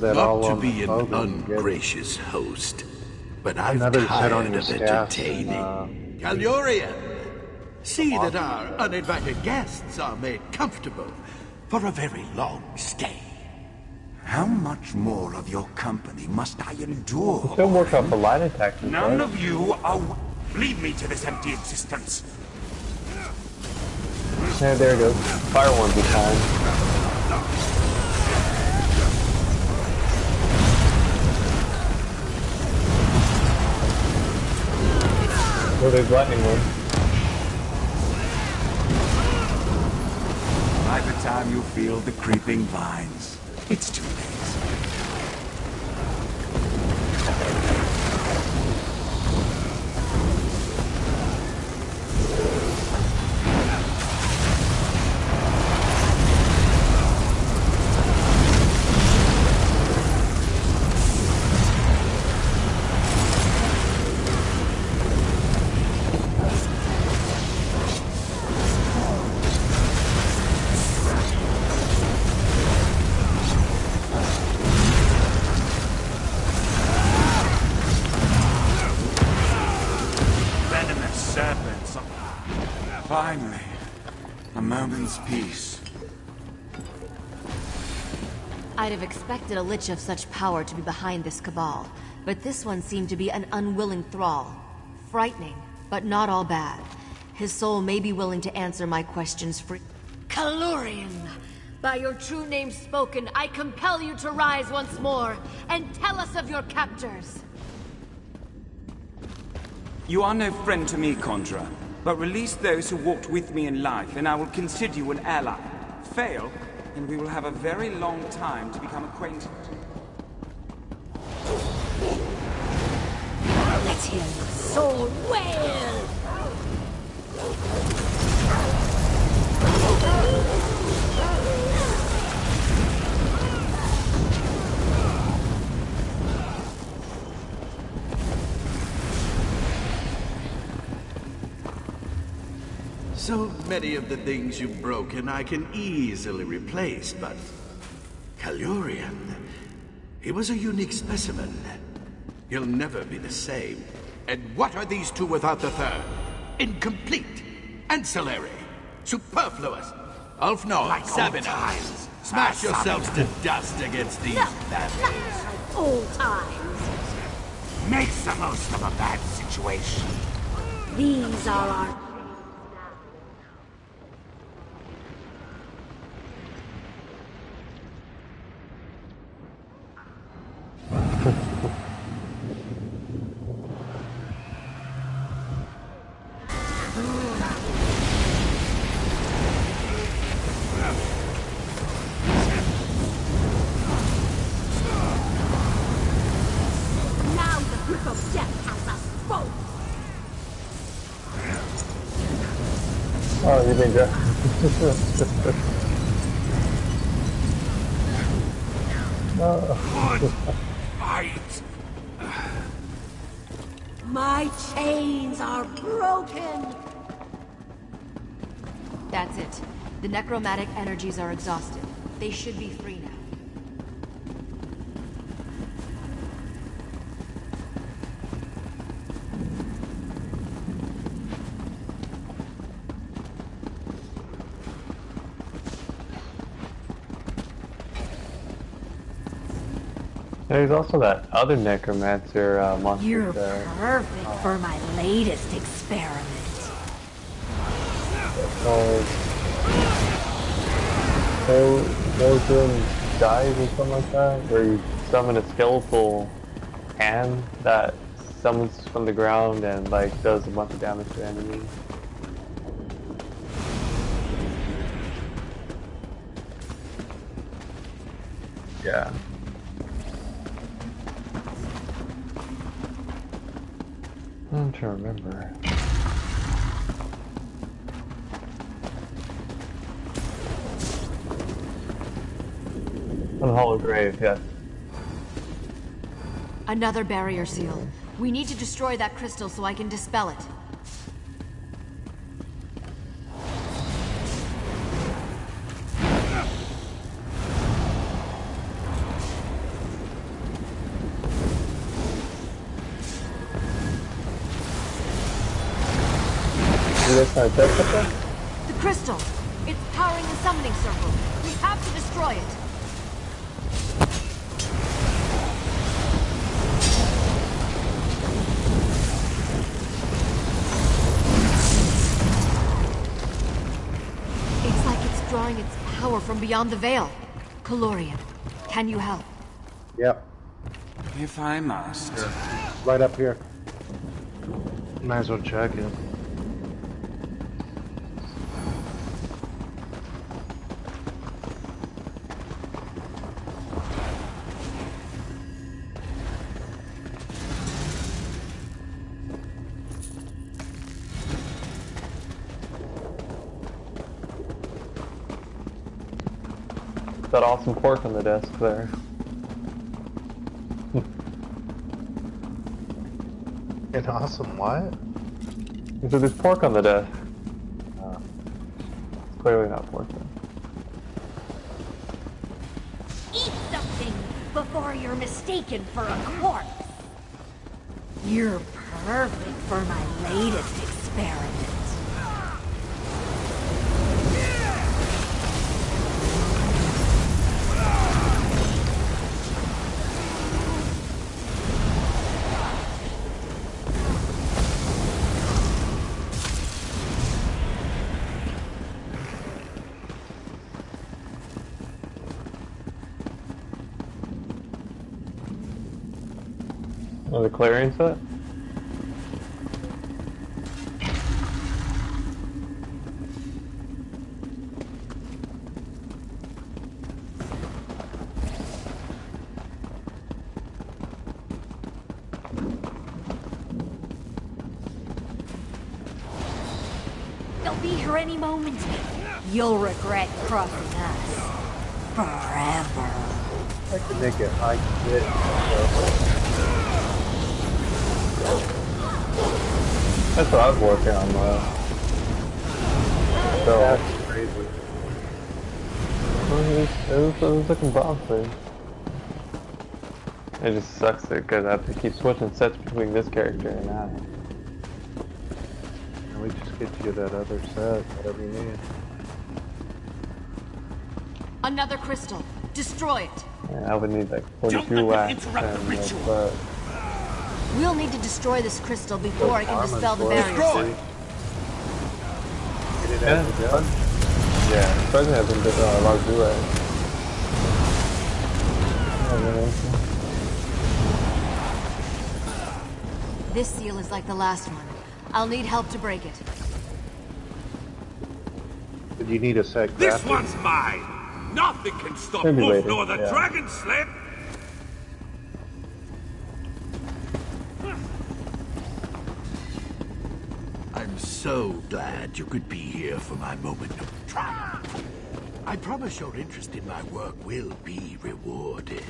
Yeah, I'd wear that all Not to be an boat and get ungracious host, but I've Another set on tired of staff, entertaining. uh, Caluurion, see that our uninvited guests are made comfortable for a very long stay. How much more of your company must I endure? Don't work out the line attack. None of you are. w- Leave me to this empty existence. Yeah, there it goes. Fire one behind. There's lightning one. By the time you feel the creeping vines, it's too late. Expected a lich of such power to be behind this cabal, but this one seemed to be an unwilling thrall. Frightening, but not all bad. His soul may be willing to answer my questions free. Caluurion! By your true name spoken, I compel you to rise once more and tell us of your captors. You are no friend to me, Condra, but release those who walked with me in life, and I will consider you an ally. Fail, and we will have a very long time to become acquainted. Let hear your soul wail! So many of the things you've broken I can easily replace, but Caluurion, he was a unique specimen. He'll never be the same. And what are these two without the third? Incomplete, ancillary, superfluous. Ulf Ulfnor, Like Sabina, times. smash yourselves to dust against these baddies. Old times. Make the most of a bad situation. These are our energies are exhausted. They should be free now. There's also that other necromancer uh, monster You're there. perfect for my latest experiment. Called Mo- Motion Dive or something like that, where you summon a skeletal hand that summons from the ground and like does a bunch of damage to enemies. Yeah. I'm trying to remember. Grave, yes. Another barrier seal. We need to destroy that crystal so I can dispel it. You guys trying to test something? The crystal! It's powering the summoning circle. We have to destroy it. Beyond the veil. Caluurion, can you help? Yep, If I must. right up here. Might as well check it. That awesome pork on the desk there. An awesome what? So there's pork on the desk. Uh, it's clearly not pork though. Eat something before you're mistaken for a corpse. You're perfect for my latest Oh, the Clarion set? They'll be here any moment. You'll regret crossing us. Forever. I can make it high hit. That's what I was working on though. So, That's crazy. it was, it was, it was looking promising. It just sucks because I have to keep switching sets between this character and that. And we just get you that other set, whatever you need. Another crystal. Destroy it. Yeah, I would need like 42 Don't let them wax interrupt the and like, ritual. uh, We'll need to destroy this crystal before I can dispel the barrier. Destroy! Get it Yeah, out of the gun. yeah, especially has been uh, large do right. Oh. This seal is like the last one. I'll need help to break it. Did you need a sec? This graphic? one's mine. Nothing can stop Maybe Ulf later, nor the yeah. dragon slip. So glad you could be here for my moment of triumph. I promise your interest in my work will be rewarded.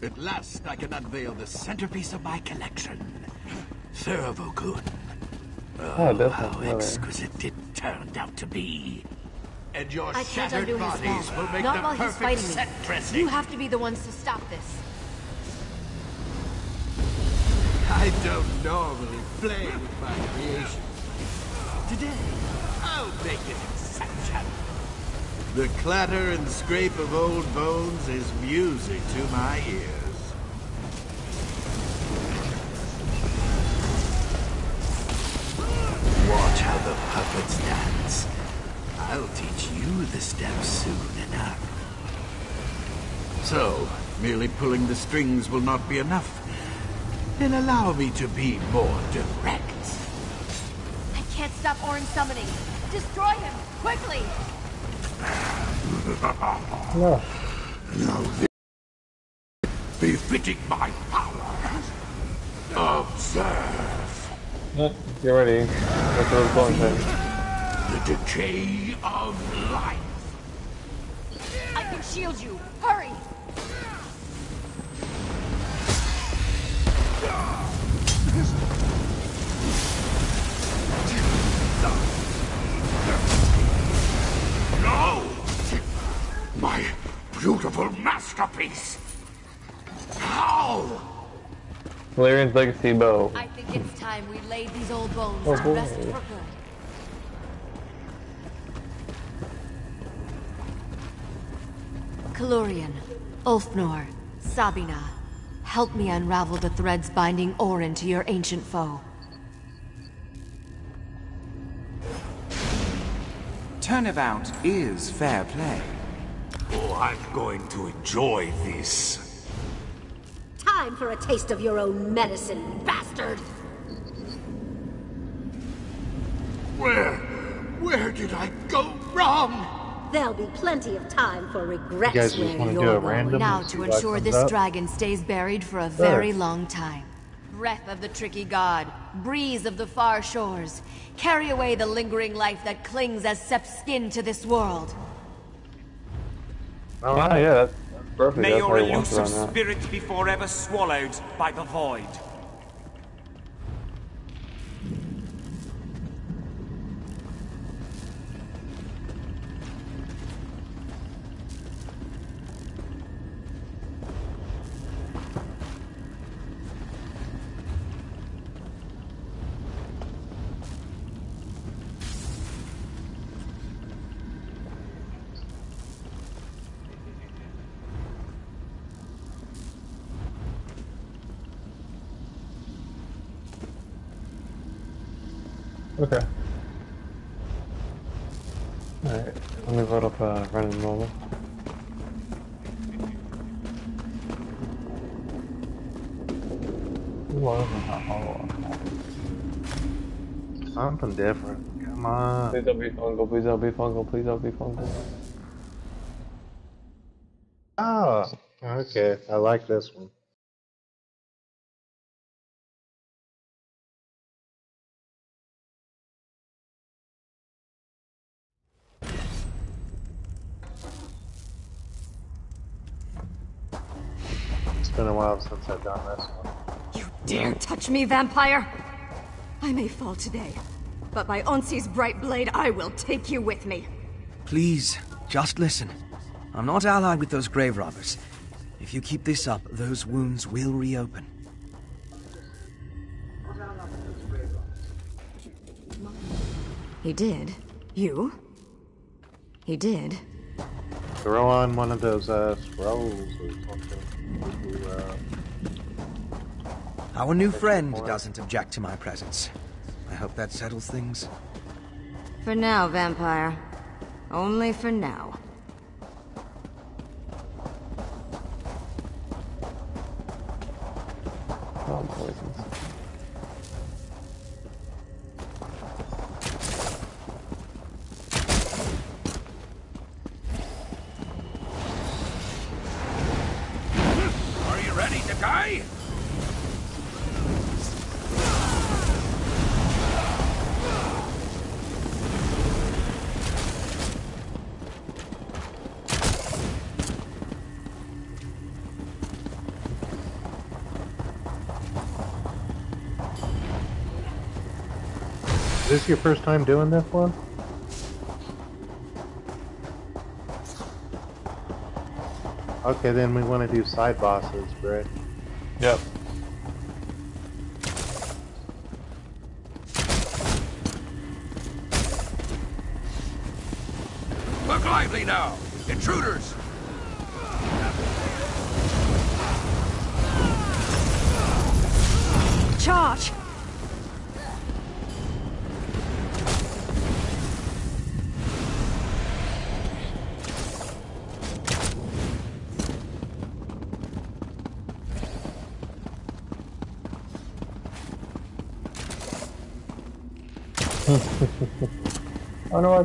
At last, I can unveil the centerpiece of my collection. Thurvokun. Oh, ah, Oh, that's how another. exquisite it turned out to be. And your I can't shattered undo his bodies spell. will make Not the while he's fighting set me. dressing. You have to be the ones to stop this. I don't normally play with my creations. Today, I'll make an exception. The clatter and scrape of old bones is music to my ears. Watch how the puppets dance. I'll teach you the steps soon enough. So, merely pulling the strings will not be enough. Then allow me to be more direct. I can't stop Orryn summoning. Destroy him, quickly! No. No, this befitting my power. Observe Yeah, get ready. That's what I was going to the decay of life. I can shield you. Hurry! No! My beautiful masterpiece! How? Caluurion's Legacy Bow. I think it's time we laid these old bones Oh, to boy. rest for good. Caluurion, Ulfnor, Sabina, help me unravel the threads binding Orryn to your ancient foe. Turnabout is fair play. Oh, I'm going to enjoy this. Time for a taste of your own medicine, bastard! Where? Where did I go wrong? There'll be plenty of time for regrets You guys just where wanna you're do a going. random? Now to ensure this up? dragon stays buried for a very long time. Breath of the tricky god, breeze of the far shores, carry away the lingering life that clings as Sep's skin to this world. Oh, yeah, that's, that's perfect. May that's your how he wants elusive it on that. spirit be forever swallowed by the void. Let me load up uh, running normal. Ooh, I don't know how hollow. Something different. Come on. Please don't be fungal, please don't be fungal, please don't be fungal. Oh, okay. I like this one. Been a while since I've done this one. You dare touch me, vampire? I may fall today, but by Onsi's bright blade, I will take you with me. Please, just listen. I'm not allied with those grave robbers. If you keep this up, those wounds will reopen. He did. You? He did. Throw on one of those uh, scrolls or something. To, uh, Our new friend doesn't object to my presence. I hope that settles things. For now, vampire. Only for now. This your first time doing this one? Okay, then we want to do side bosses, Brett. Yep.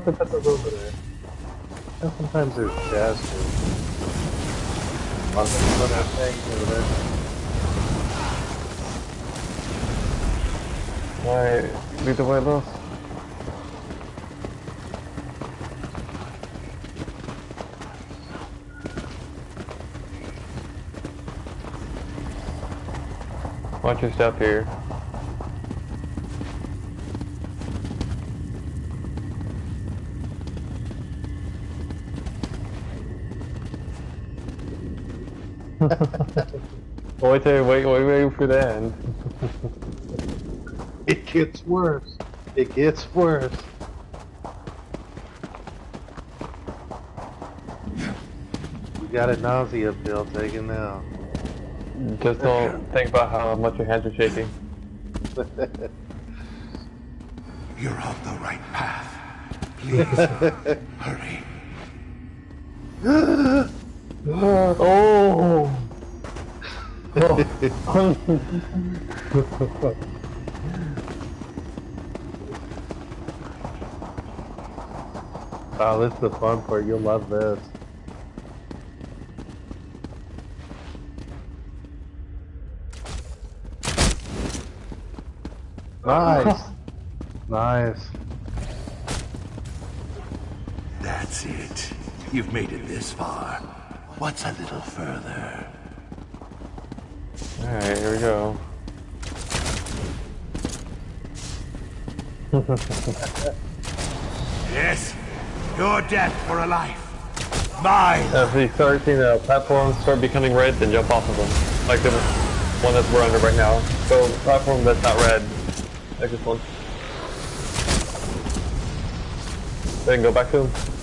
Over there. Sometimes there's something other things over there. Alright, lead the way, Los. Watch your step here. It gets worse. It gets worse. We got a nausea pill taken now. Just don't think about how much your hands are shaking. You're on the right path. Please, hurry. oh. Wow, ah, this is the fun part. You'll love this. Nice. nice. That's it. You've made it this far. What's a little further? Alright, here we go. Yes, your death for a life. Mine. Uh, if you start seeing the platforms start becoming red, then jump off of them. Like the one that we're under right now. So platform that's not red. Like this one. Then go back to them.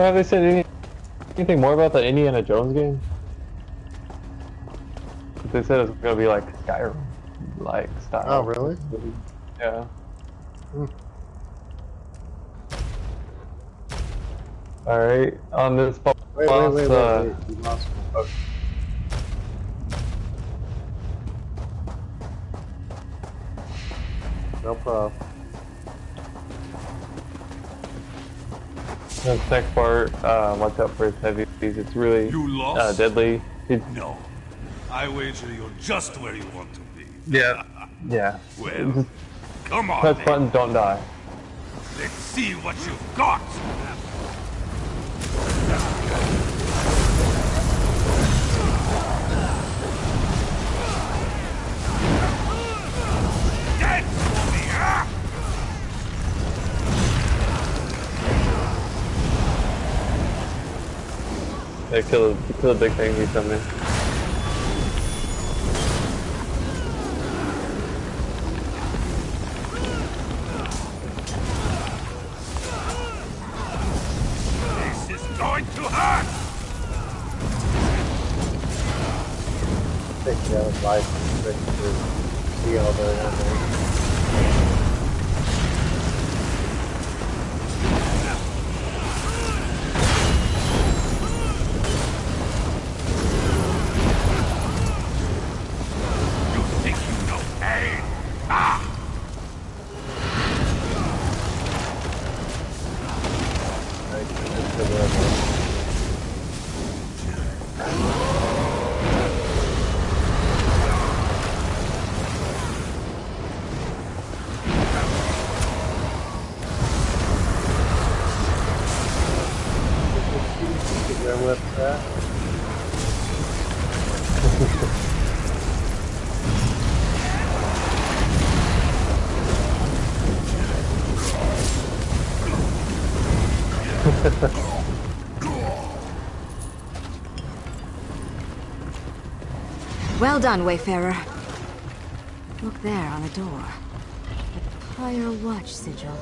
Well, have they said any, anything more about the Indiana Jones game? They said it's gonna be like Skyrim, like style. Oh, really? Yeah. All right, on this boss, Wait, wait, wait, wait, uh, wait. Lost one. No problem. This next part, uh, watch out for its heavies. It's really You lost? Uh, deadly. It, No. I wager you're just where you want to be. yeah. Yeah. Well, Just come on. press then. buttons, don't die. Let's see what you've got. Yeah, kill, kill big thing he's coming Well done, Wayfarer. Look there on the door. The Pyre Watch sigil.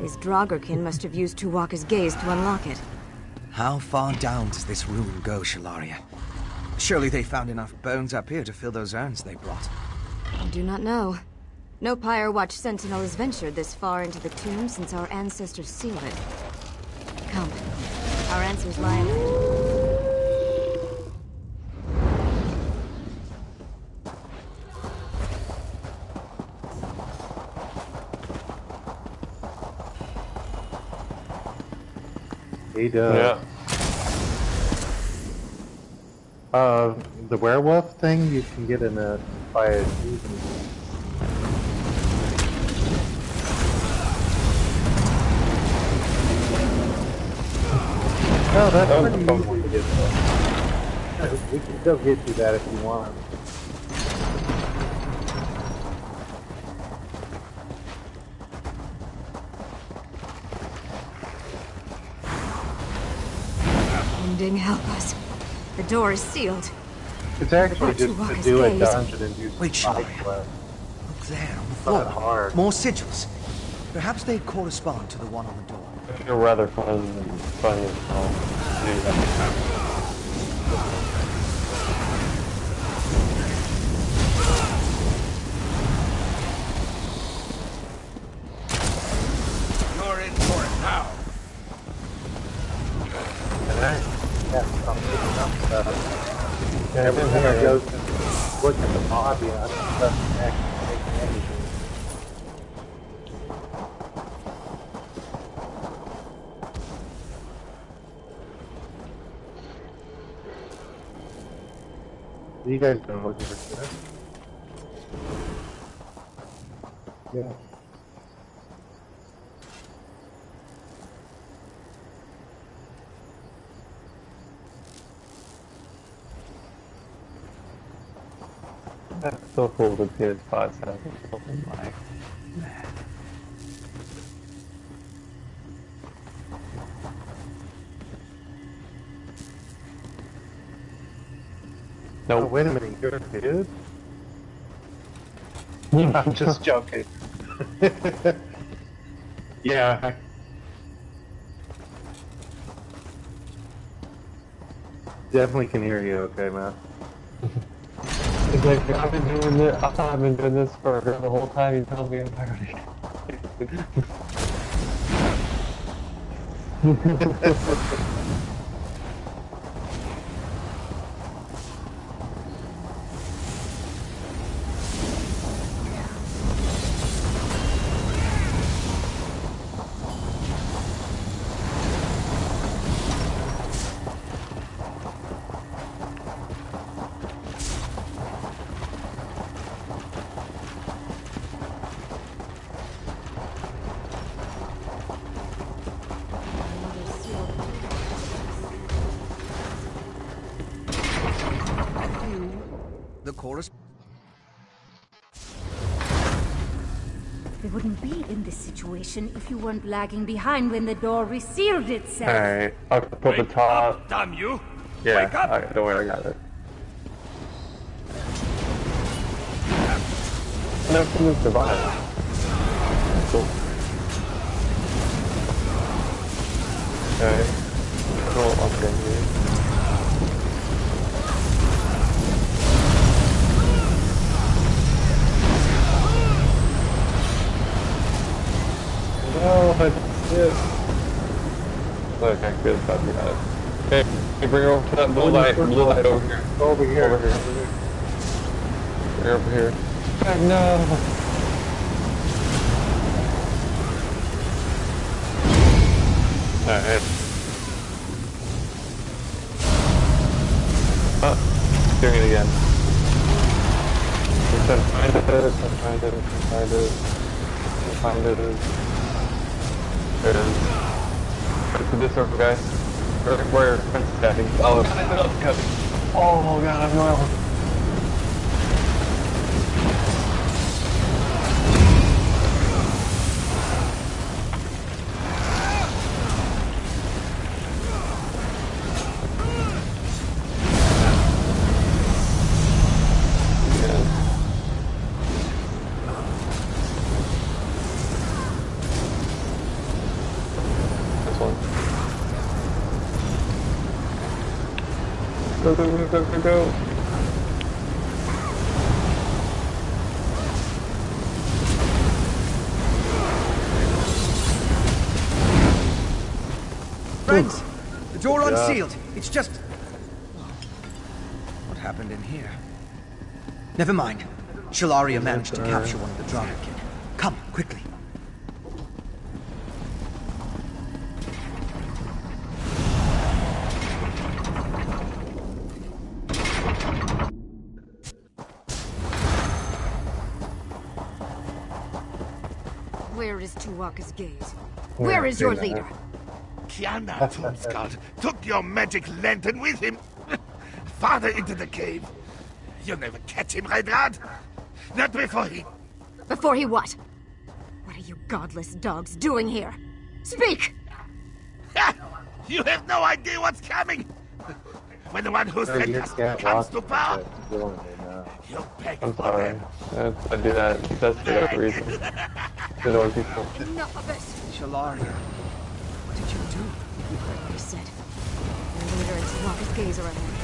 These Draugr must have used Tuwaka's gaze to unlock it. How far down does this room go, Shalaria? Surely they found enough bones up here to fill those urns they brought. I do not know. No Pyre Watch sentinel has ventured this far into the tomb since our ancestors sealed it. Come. Our answers lie ahead. He does. Yeah. Uh, the werewolf thing you can get in a by a season. No, that's That pretty easy to get though. We can still get you that if you want. Ending, help us. The door is sealed. It's actually But just to Chewbacca's do a gaze- dungeon and do Wait, spy Shalaria. quest. Look there on the floor. hard. More sigils. Perhaps they correspond to the one on the door. They're rather fun and funny as hell. Yeah. You're in for it now. And I, yeah, I'm picking up stuff. Every time I go to look at the lobby, I'm stuff actually taking anything. What you guys been looking for today? Yeah. That's so cool the PS5 has something like Oh, Nope. Oh, wait a minute, you're a dude? I'm just joking. yeah. Definitely can hear you okay, man. He's like, I've been doing this. I thought I've been doing this for the whole time. He tells me I'm already. Be in this situation if you weren't lagging behind when the door resealed itself. Alright, I'll put the top. Damn you! Yeah, Wake up! I, don't worry, I got it. Never can survive. Cool. Okay. Cool, okay. You bring her over to Uh, that blue light, blue light over here. Over here. Over here. Bring her over here. Heck oh, no! Alright. Oh, doing it again. I said find it, I said find it, I said find it. Find it. There it is. To this circle, guys. Where, where Prince is cutting. Oh. Oh god, I'm oil. Never mind. Shalaria managed to capture one of the Dragonkin. Come, quickly. Where is Tuwaka's gaze? Where is your leader? Kjalnar Tombskald took your magic lantern with him. Farther into the cave. You'll never catch him, Reinrad. Not before he... Before he what? What are you godless dogs doing here? Speak! You have no idea what's coming. When the one who No, sent you us comes to power, that villain right now. he'll beg I'm for sorry. I, I do that. That's for that reason. To annoy people. Enough of it! Shalaria, what did you do? You heard what he said. Your leader and Tuwaka's gaze are ahead.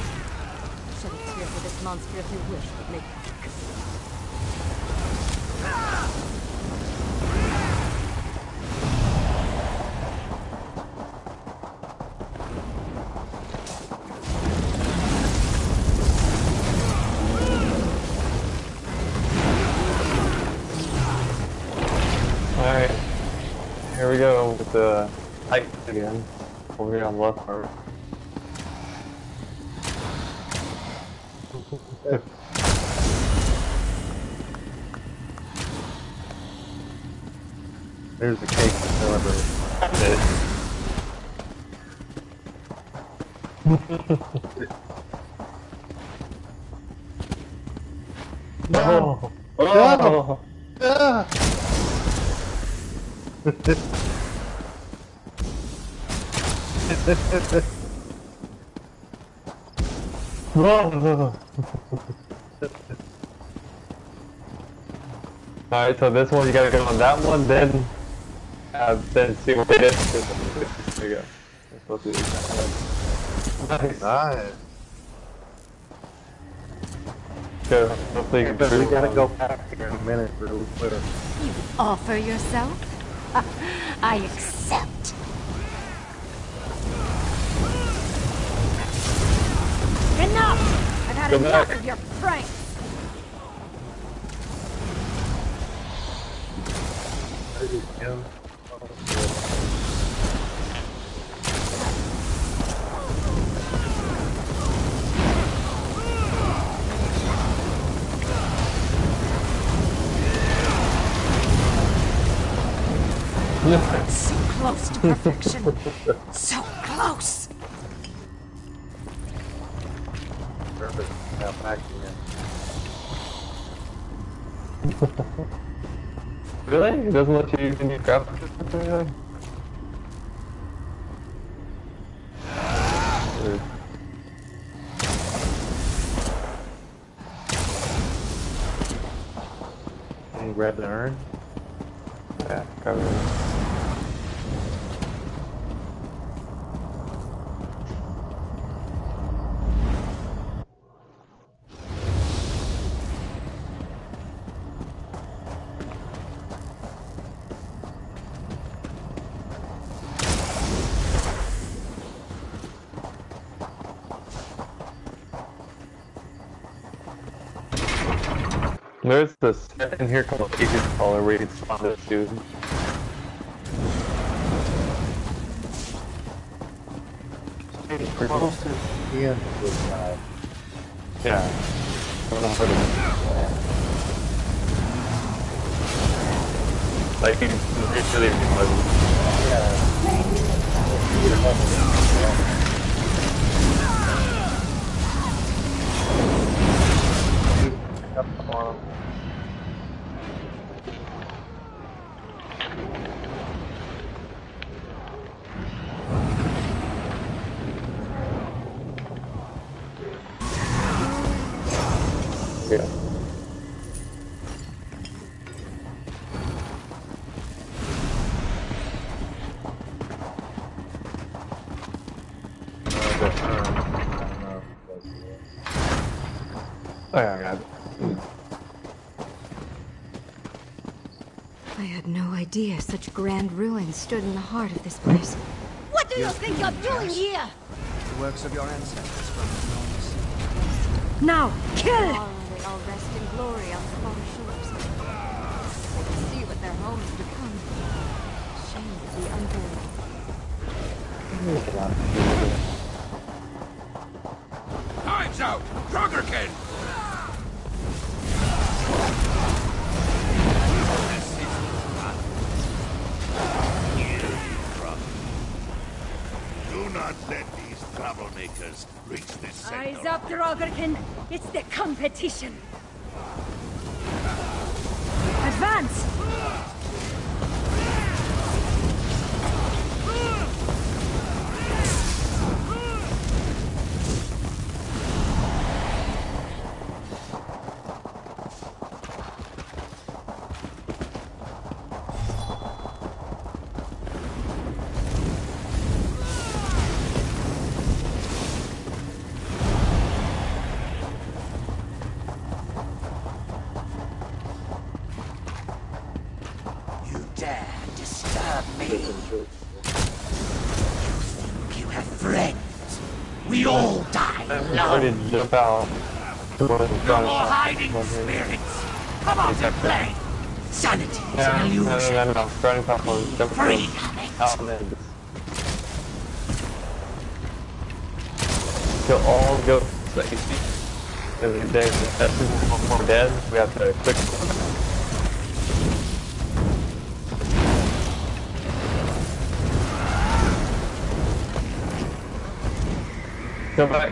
For this monster if you wish, but make Alright. Here we go with the height again. Over here on the left part. There's the cake to celebrate. No! No! Ah! Alright, so this one you gotta go on that one, then uh, then see what it is. There you go. You're supposed to do that. Nice. Nice. Go. Hopefully you can But we gotta go back here in a minute really quick. Offer yourself? I accept. Enough! I've had Go enough back. of your pranks! Where did he go? So close to perfection. so close. Back again. Really? It doesn't let you even use graphics or anything? Weird. Can you grab the urn? A set in here called Agent Caller where you can spawn this dude. Close to the end of this guy. Yeah. I don't know how to Like, it's really Yeah. Idea such grand ruins stood in the heart of this place. What do you think you're doing here? The works of your ancestors from Now, kill! All they all rest in glory on the far shores. They can see what their homes become. Shame to be unburied. Competition. Alone. ready to jump out. The one in No more hiding spirits. Come out and play. Sanity is Yeah, an illusion. no, no, no. Running past one, jump Free. then kill all ghosts that you see. And then as soon as one dead, we have to quick. Come back,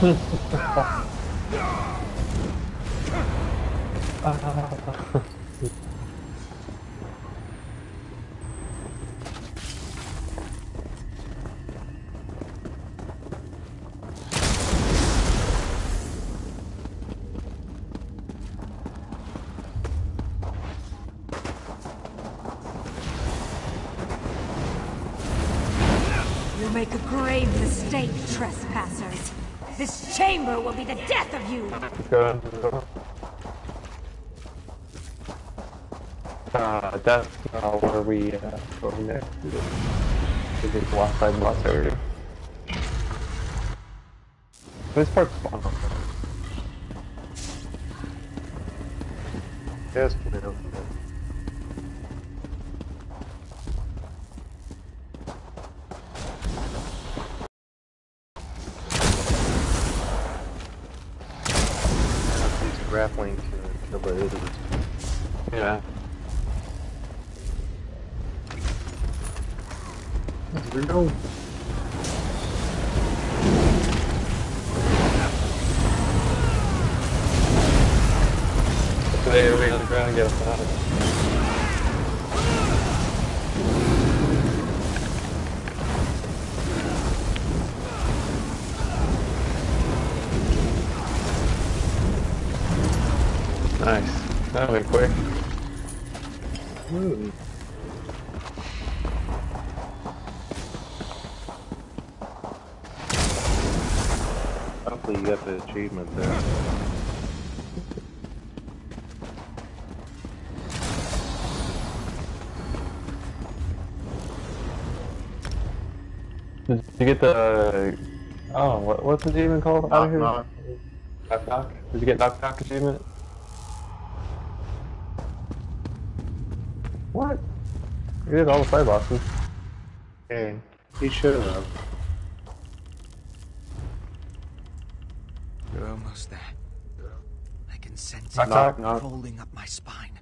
哼 Uh, that's uh, where we uh, go next. Is the last side boss area. This part's fun. Yes, please. What's the achievement called? Out of here? Knock, Knock knock. Did you get knock knock achievement? What? You did all the side bosses. Okay, he should have. You're almost there. I can sense Knock, it knock, knock. crawling up my spine.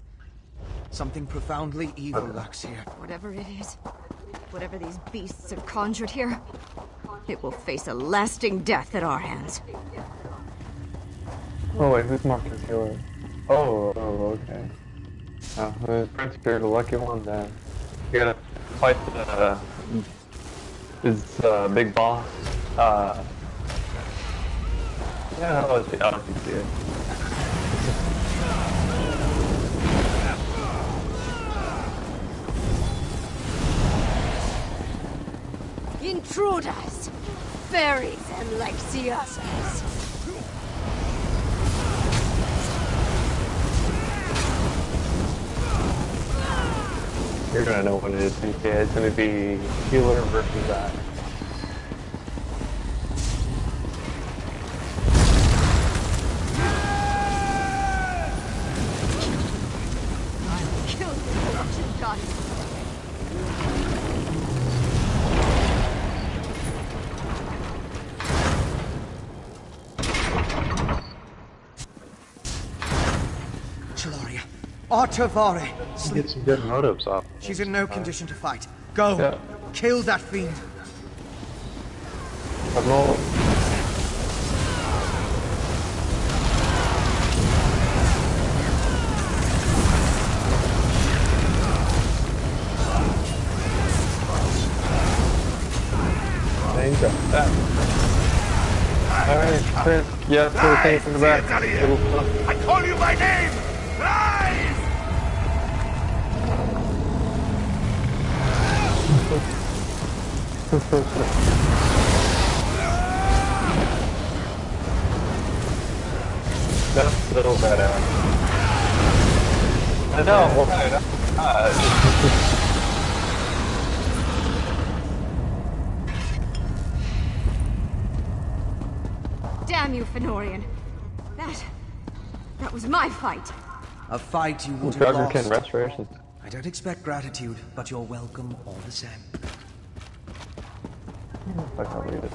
Something profoundly evil uh, lurks here. Whatever it is, whatever these beasts have conjured here, it will face a lasting death at our hands. Oh wait, who's Marcus Healer? Oh, oh, okay. The Prince you're the lucky one then. You gotta fight the uh, his uh, big boss. Uh, yeah, I'll let you, I'll let you Fairies and Lexiosas! You're gonna know what it is, PK. It's gonna be healer versus that. Artavare. Get some good motives off. She's in no condition to fight. Go. Yeah. Kill that fiend. But no. Danger. That. Alright, Chris. Yeah, throw the things in the back. Get out of here. Little stuff. I call you by name! Ah! That's so badass. I know, well, Uh, Damn you, Fenorian! That... that was my fight! A fight you would have lost. restoration. I don't expect gratitude, but you're welcome all the same. I can't read it.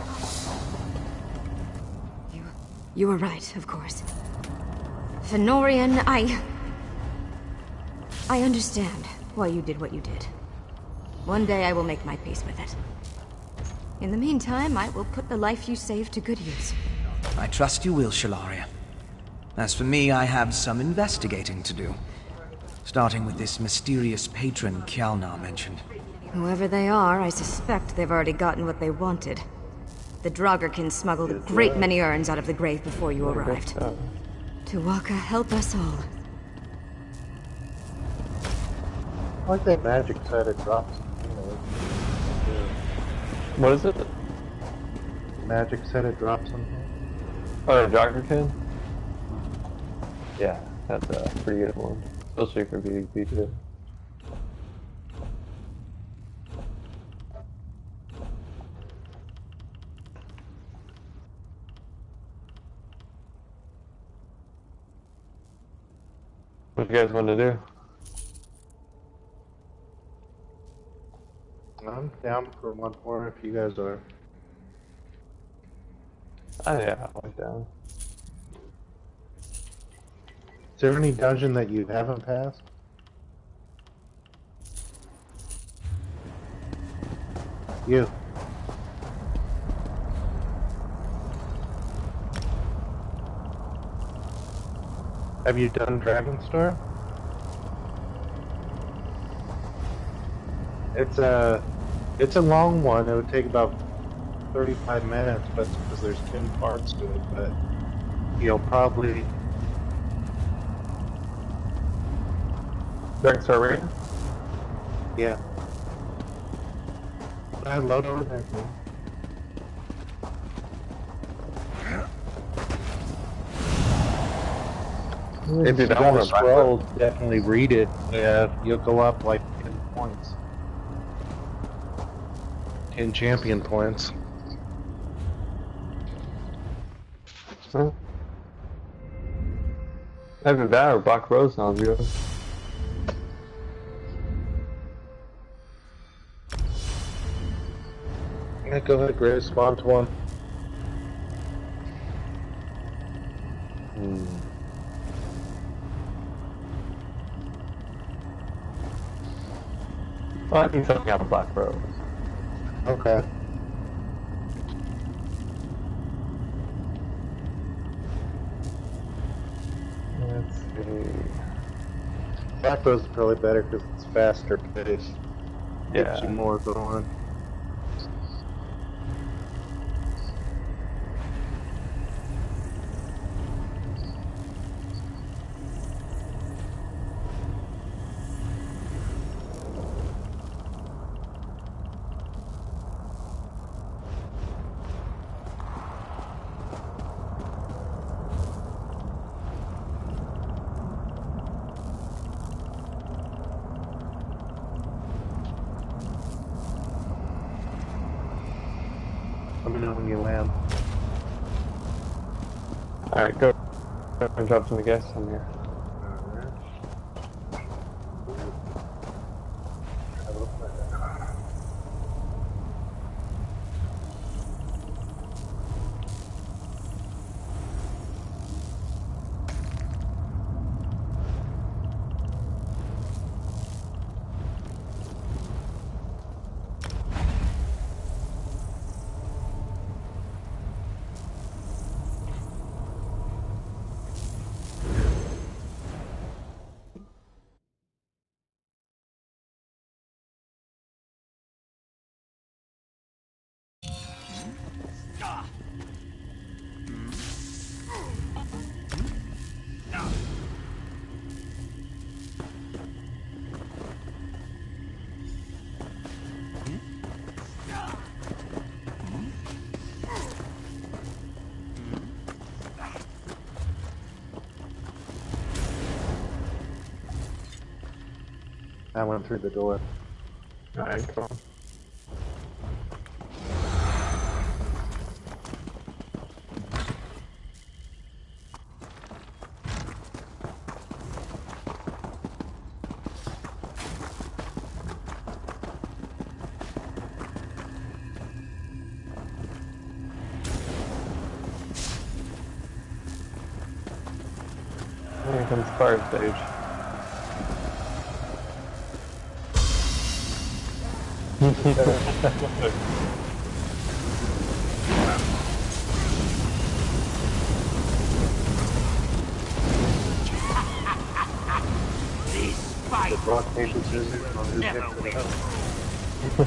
You were right, of course. Fenorian, I... I understand why you did what you did. One day I will make my peace with it. In the meantime, I will put the life you saved to good use. I trust you will, Shalaria. As for me, I have some investigating to do. Starting with this mysterious patron Kjalnar mentioned. Whoever they are, I suspect they've already gotten what they wanted. The Draugr smuggled a great many urns out of the grave before you arrived. Tuwaka, help us all. I like that magic set it drops. What is it? magic said it drops something. Oh, the Druggerkin? Yeah, that's a pretty good one. Especially for PvP too. What do you guys want to do? I'm down for one more if you guys are. Oh yeah, I went down. Is there any dungeon that you haven't passed? You. Have you done Dragonstar? It's a, it's a long one. It would take about 35 minutes, but because there's 10 parts to it, but you'll probably Star Arena? Yeah. I load over there. If If you you don't got wanna a scroll, definitely read it. Yeah, you'll go up like 10 points. 10 champion points. Huh? Either that or Black Rose sounds good. Yeah, go ahead, Grace. Spawn to one. I need something out of Black Rose. Okay. Let's see. Black Rose is probably better because it's faster paced. Gives Yeah. you more going. Let me know when you land. Alright, go. Go and drop some gas on here. Through the door. Alright, cool. Here comes fire stage.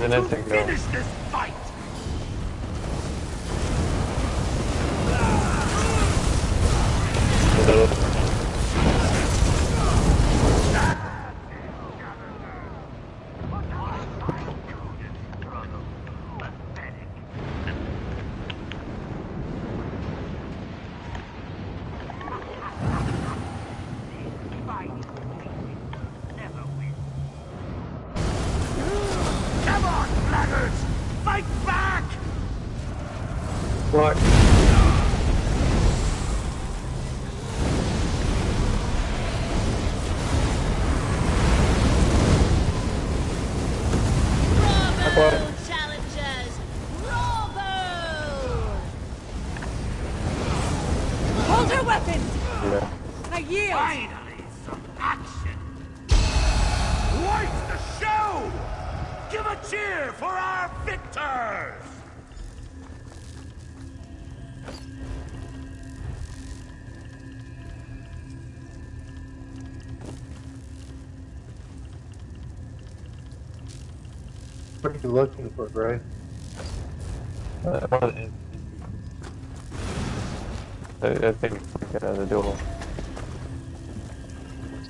minutes ago. What are you looking for, Gray? Uh, I, I think we get out of the duel.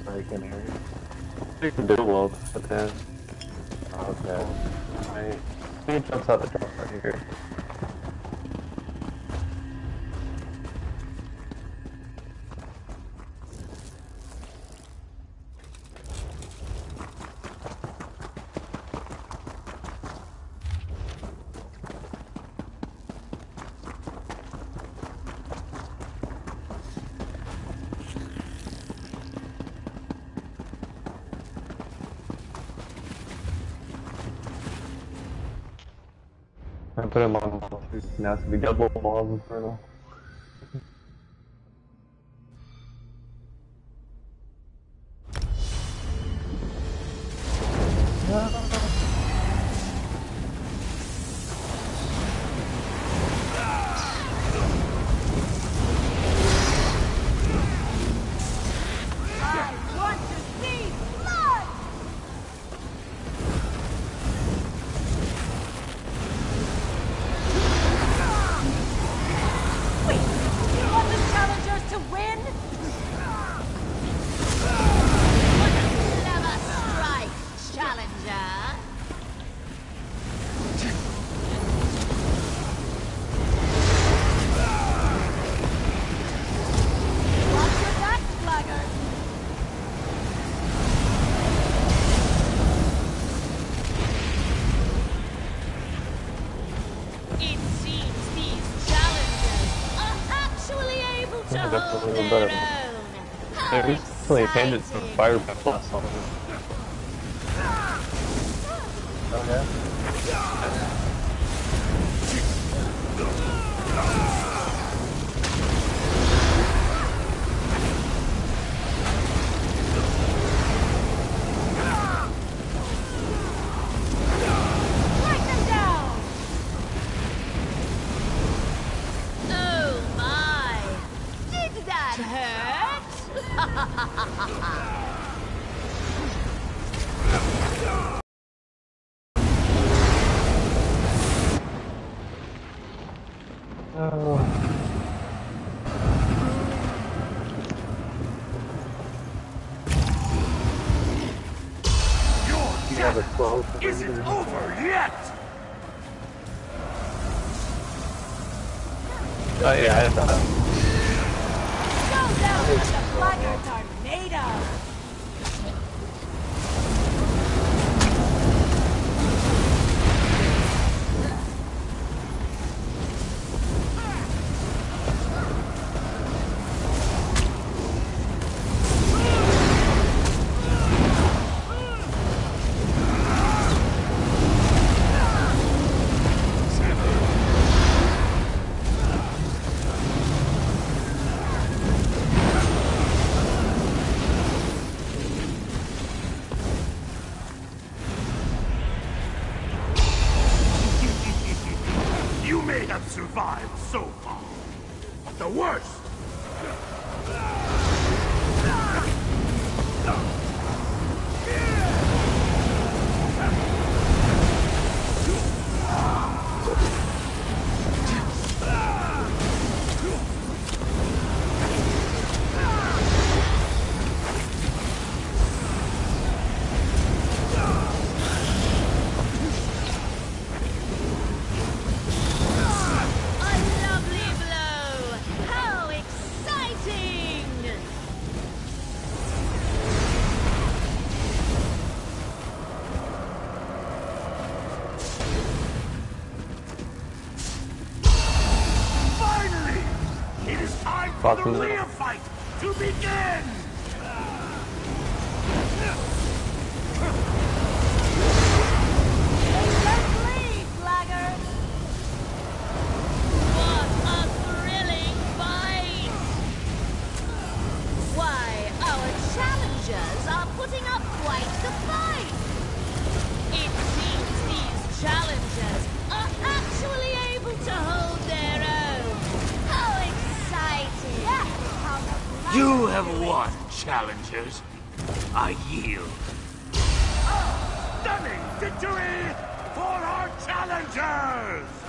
Sorry, I can hear you. We can do world, but then. Okay. I think he jumps out the door right here. Now it's gonna be double balls infernal. fire 发出。Yes!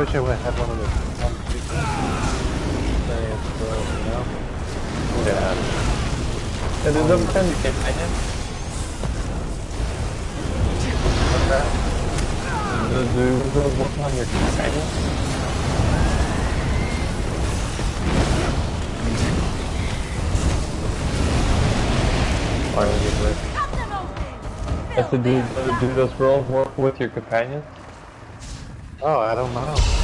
Wish I would have had one of those one super experience girls, you know? Yeah. It is a friend companion. The dude was working on your companion. Finally get rid. That's the dude, the dude those girls work with your companion? Oh, I don't know.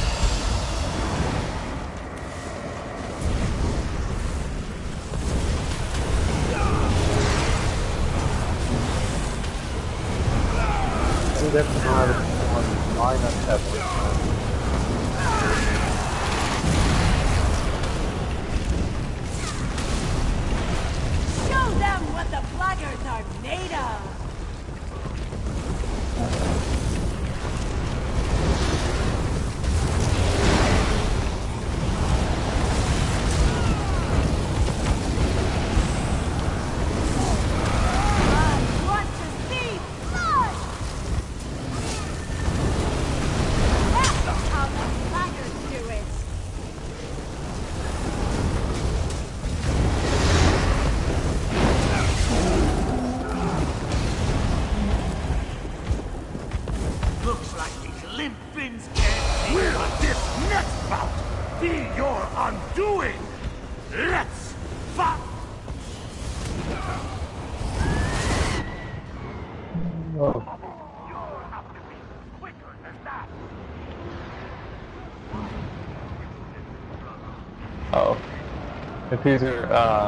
Uh, uh,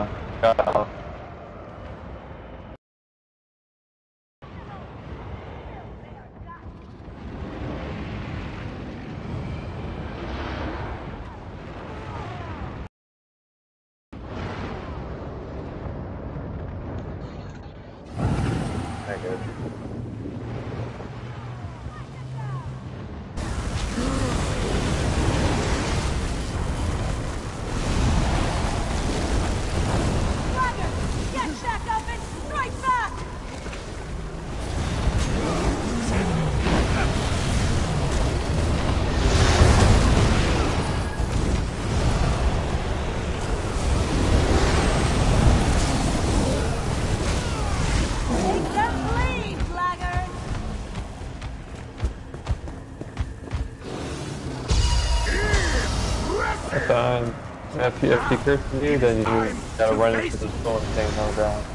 That's on. If you, if you curse me, then you gotta run into the stone thing on the ground.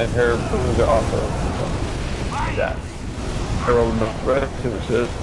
And her moves are also that. Her own right to assist.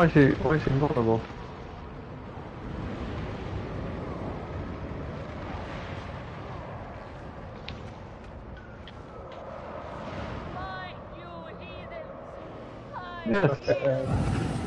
Why is she, why is vulnerable? Yes.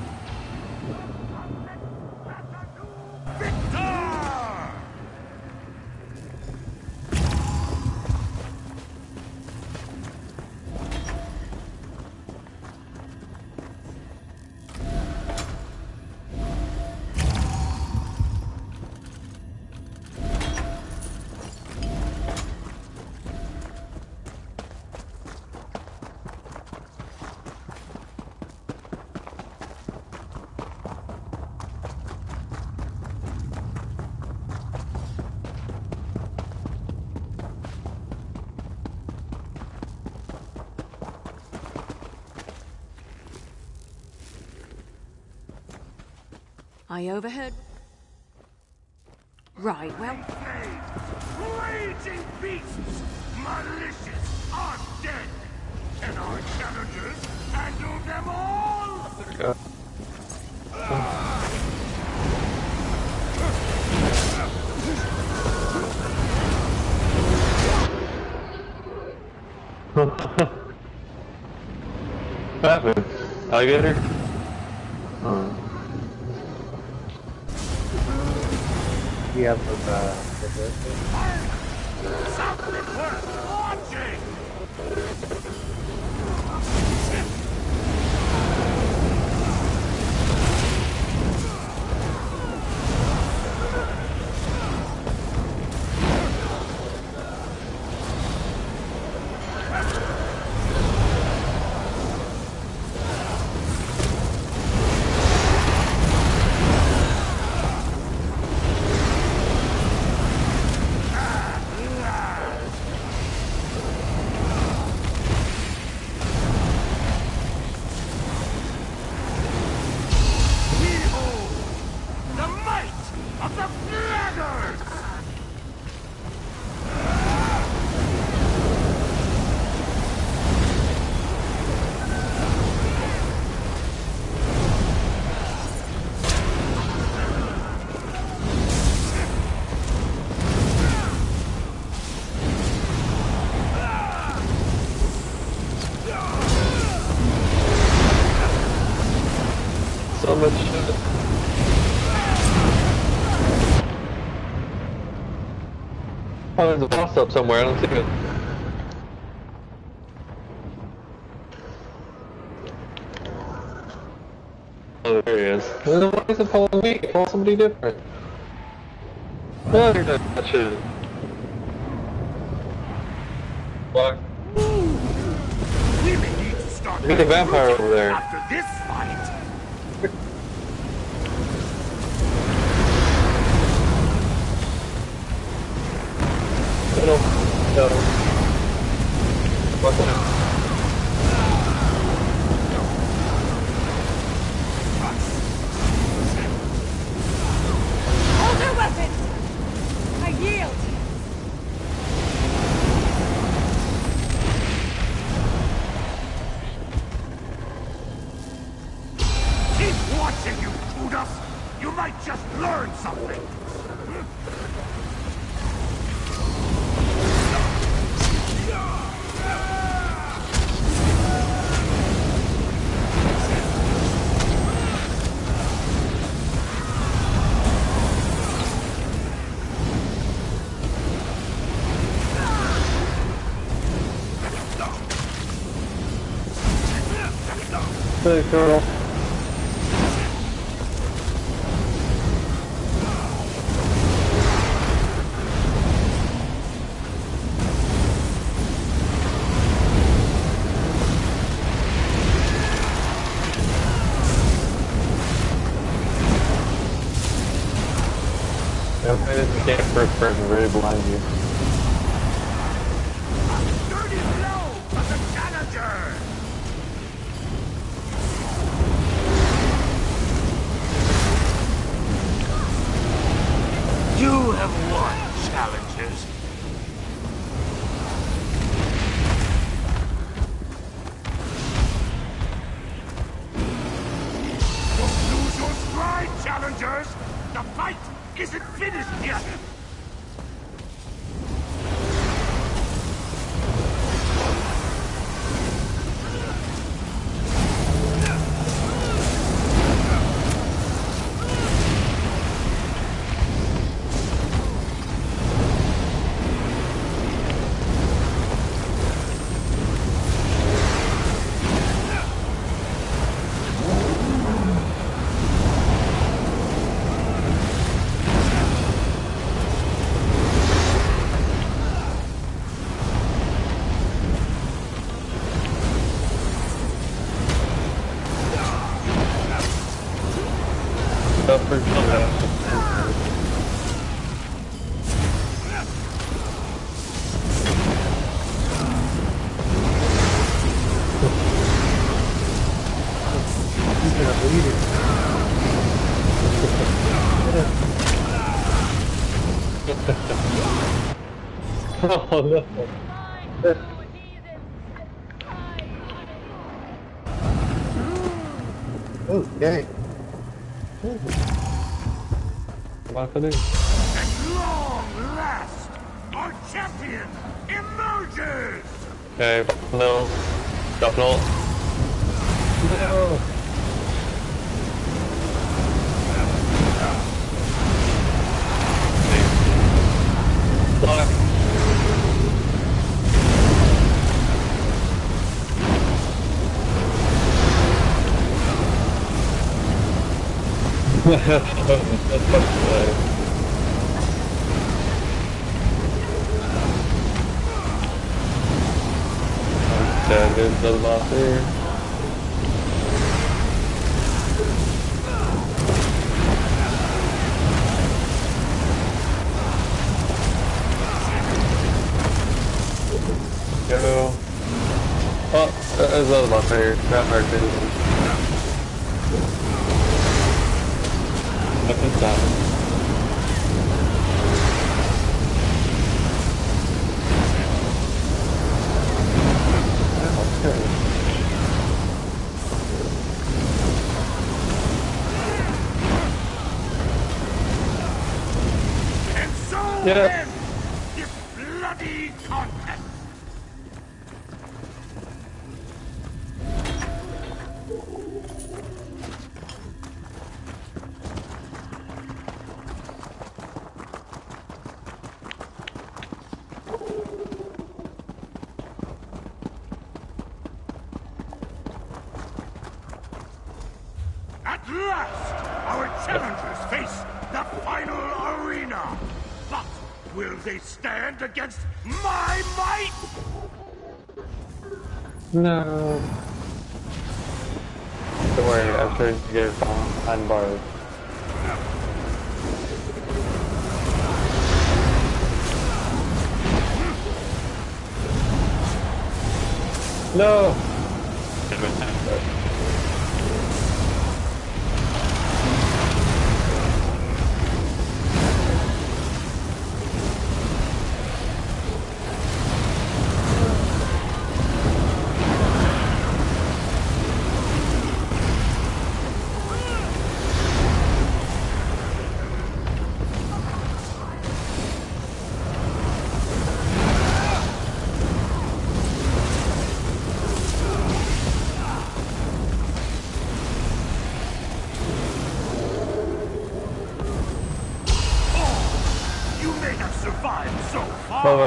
I overheard. Right, well, Raging beasts! Malicious, undead! Can our challengers handle them all? What happened? Alligator? There's a boss up somewhere, I don't see it. Oh, there he is. Then Why is it following me? Follow somebody different. No, you're not that shit. What? We need to start Look at the vampire over there. after this You might just learn something! Hey, Colonel. Oh no. oh, Matt Murphy.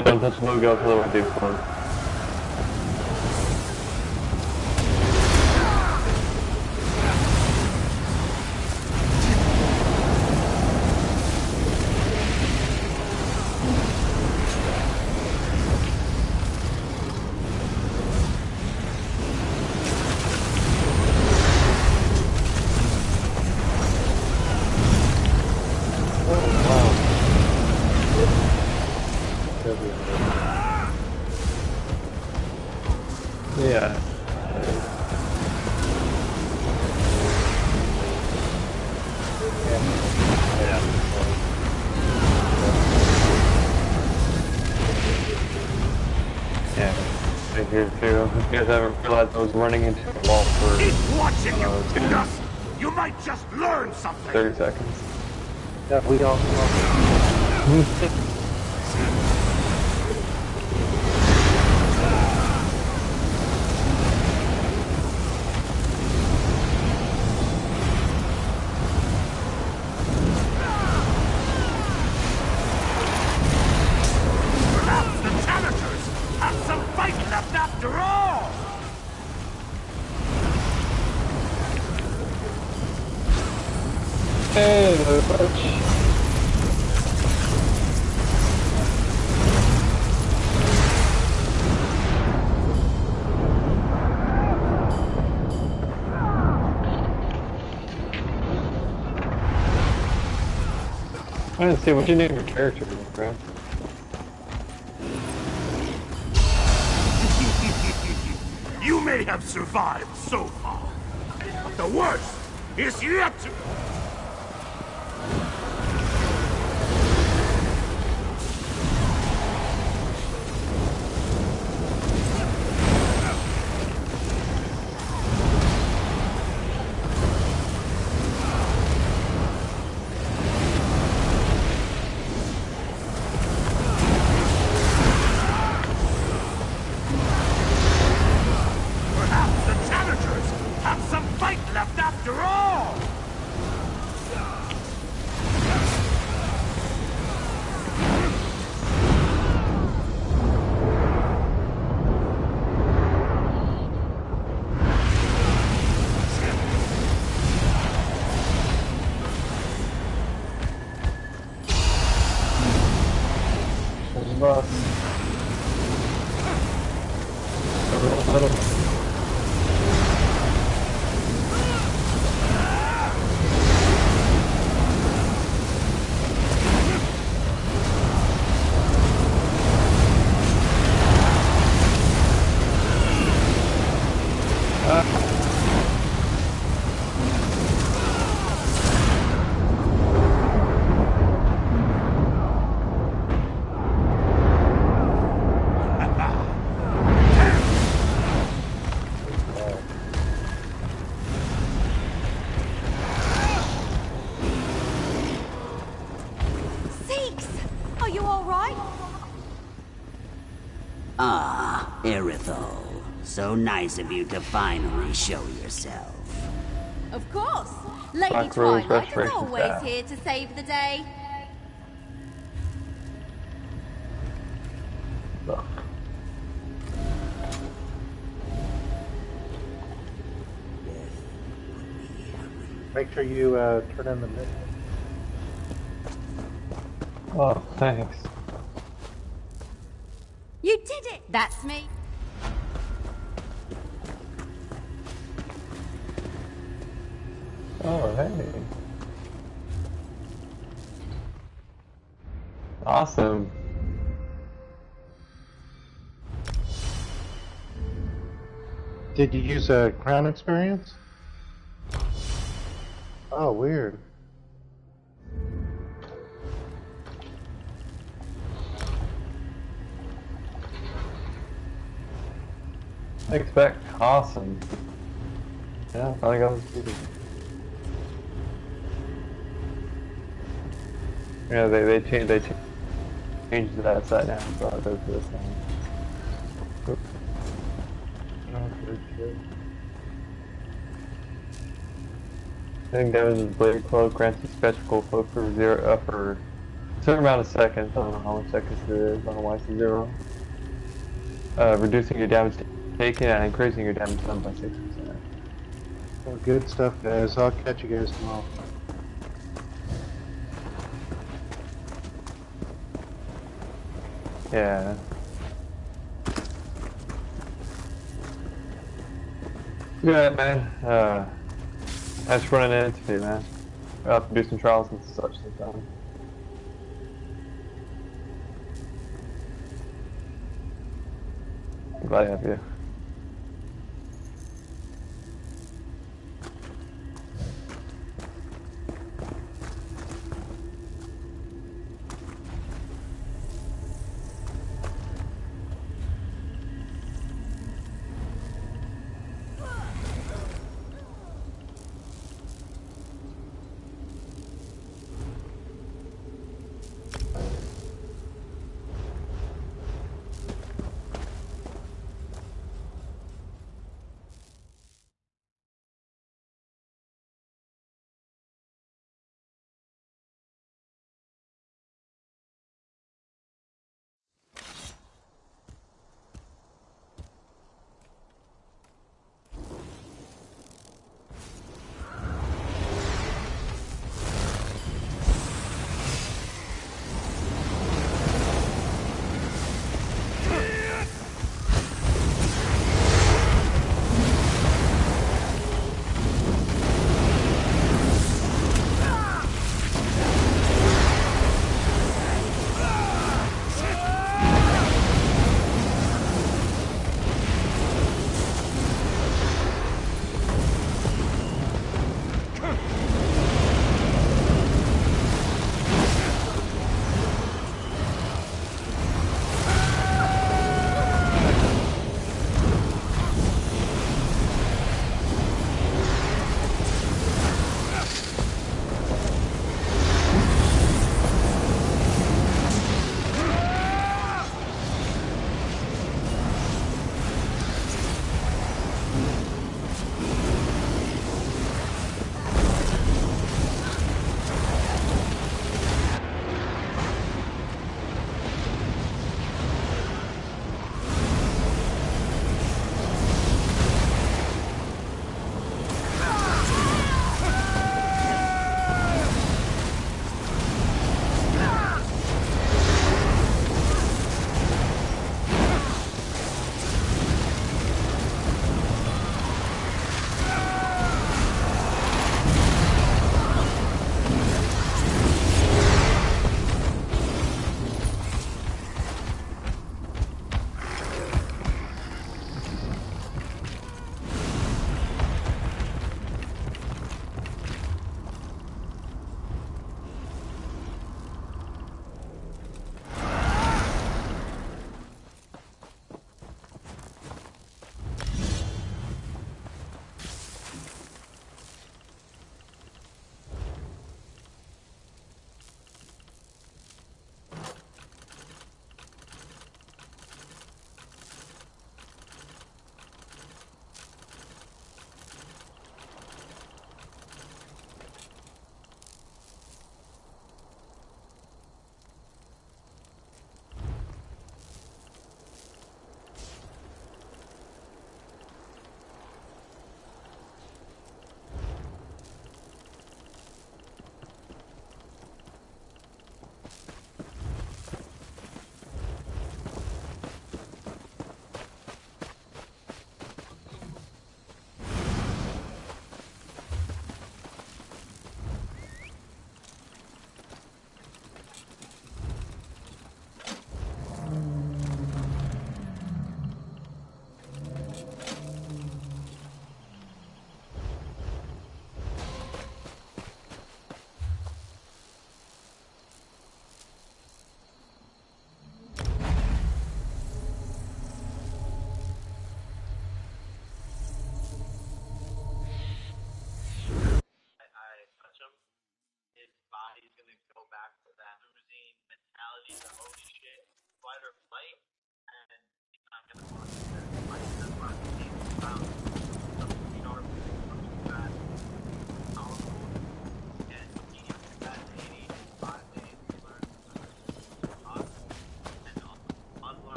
I don't touch no girl for the wahdi 30 seconds. Yeah, we don't. We don't. Didn't see what you name your character, bro. You may have survived so far, but the worst is yet to... So nice of you to finally show yourself. Of course. Lady Black Twilight is Restoration always Staff. here to save the day. Make sure you uh, turn in the mid. Oh, thanks. You did it! That's me. Did you use a crown experience? Oh, weird. Expect awesome. Yeah, I think I was. Yeah, they they changed they cha- changed that side now, so I'll go for this one. Hitting damage with blade cloak grants a spectacle cloak for zero uh, for a certain amount of seconds. I don't know how many seconds it is. I don't know why it's zero. Uh, reducing your damage taken and increasing your damage done by six percent. Well, good stuff, guys. I'll catch you guys tomorrow. Yeah. Good, man. Uh, thanks for running into me, man. We'll have to do some trials and such sometime. Glad to have you.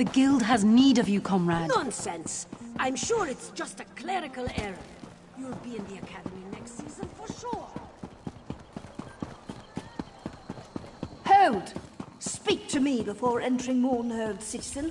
The guild has need of you, comrade. Nonsense! I'm sure it's just a clerical error. You'll be in the academy next season for sure. Hold! Speak to me before entering Mournhold, citizen.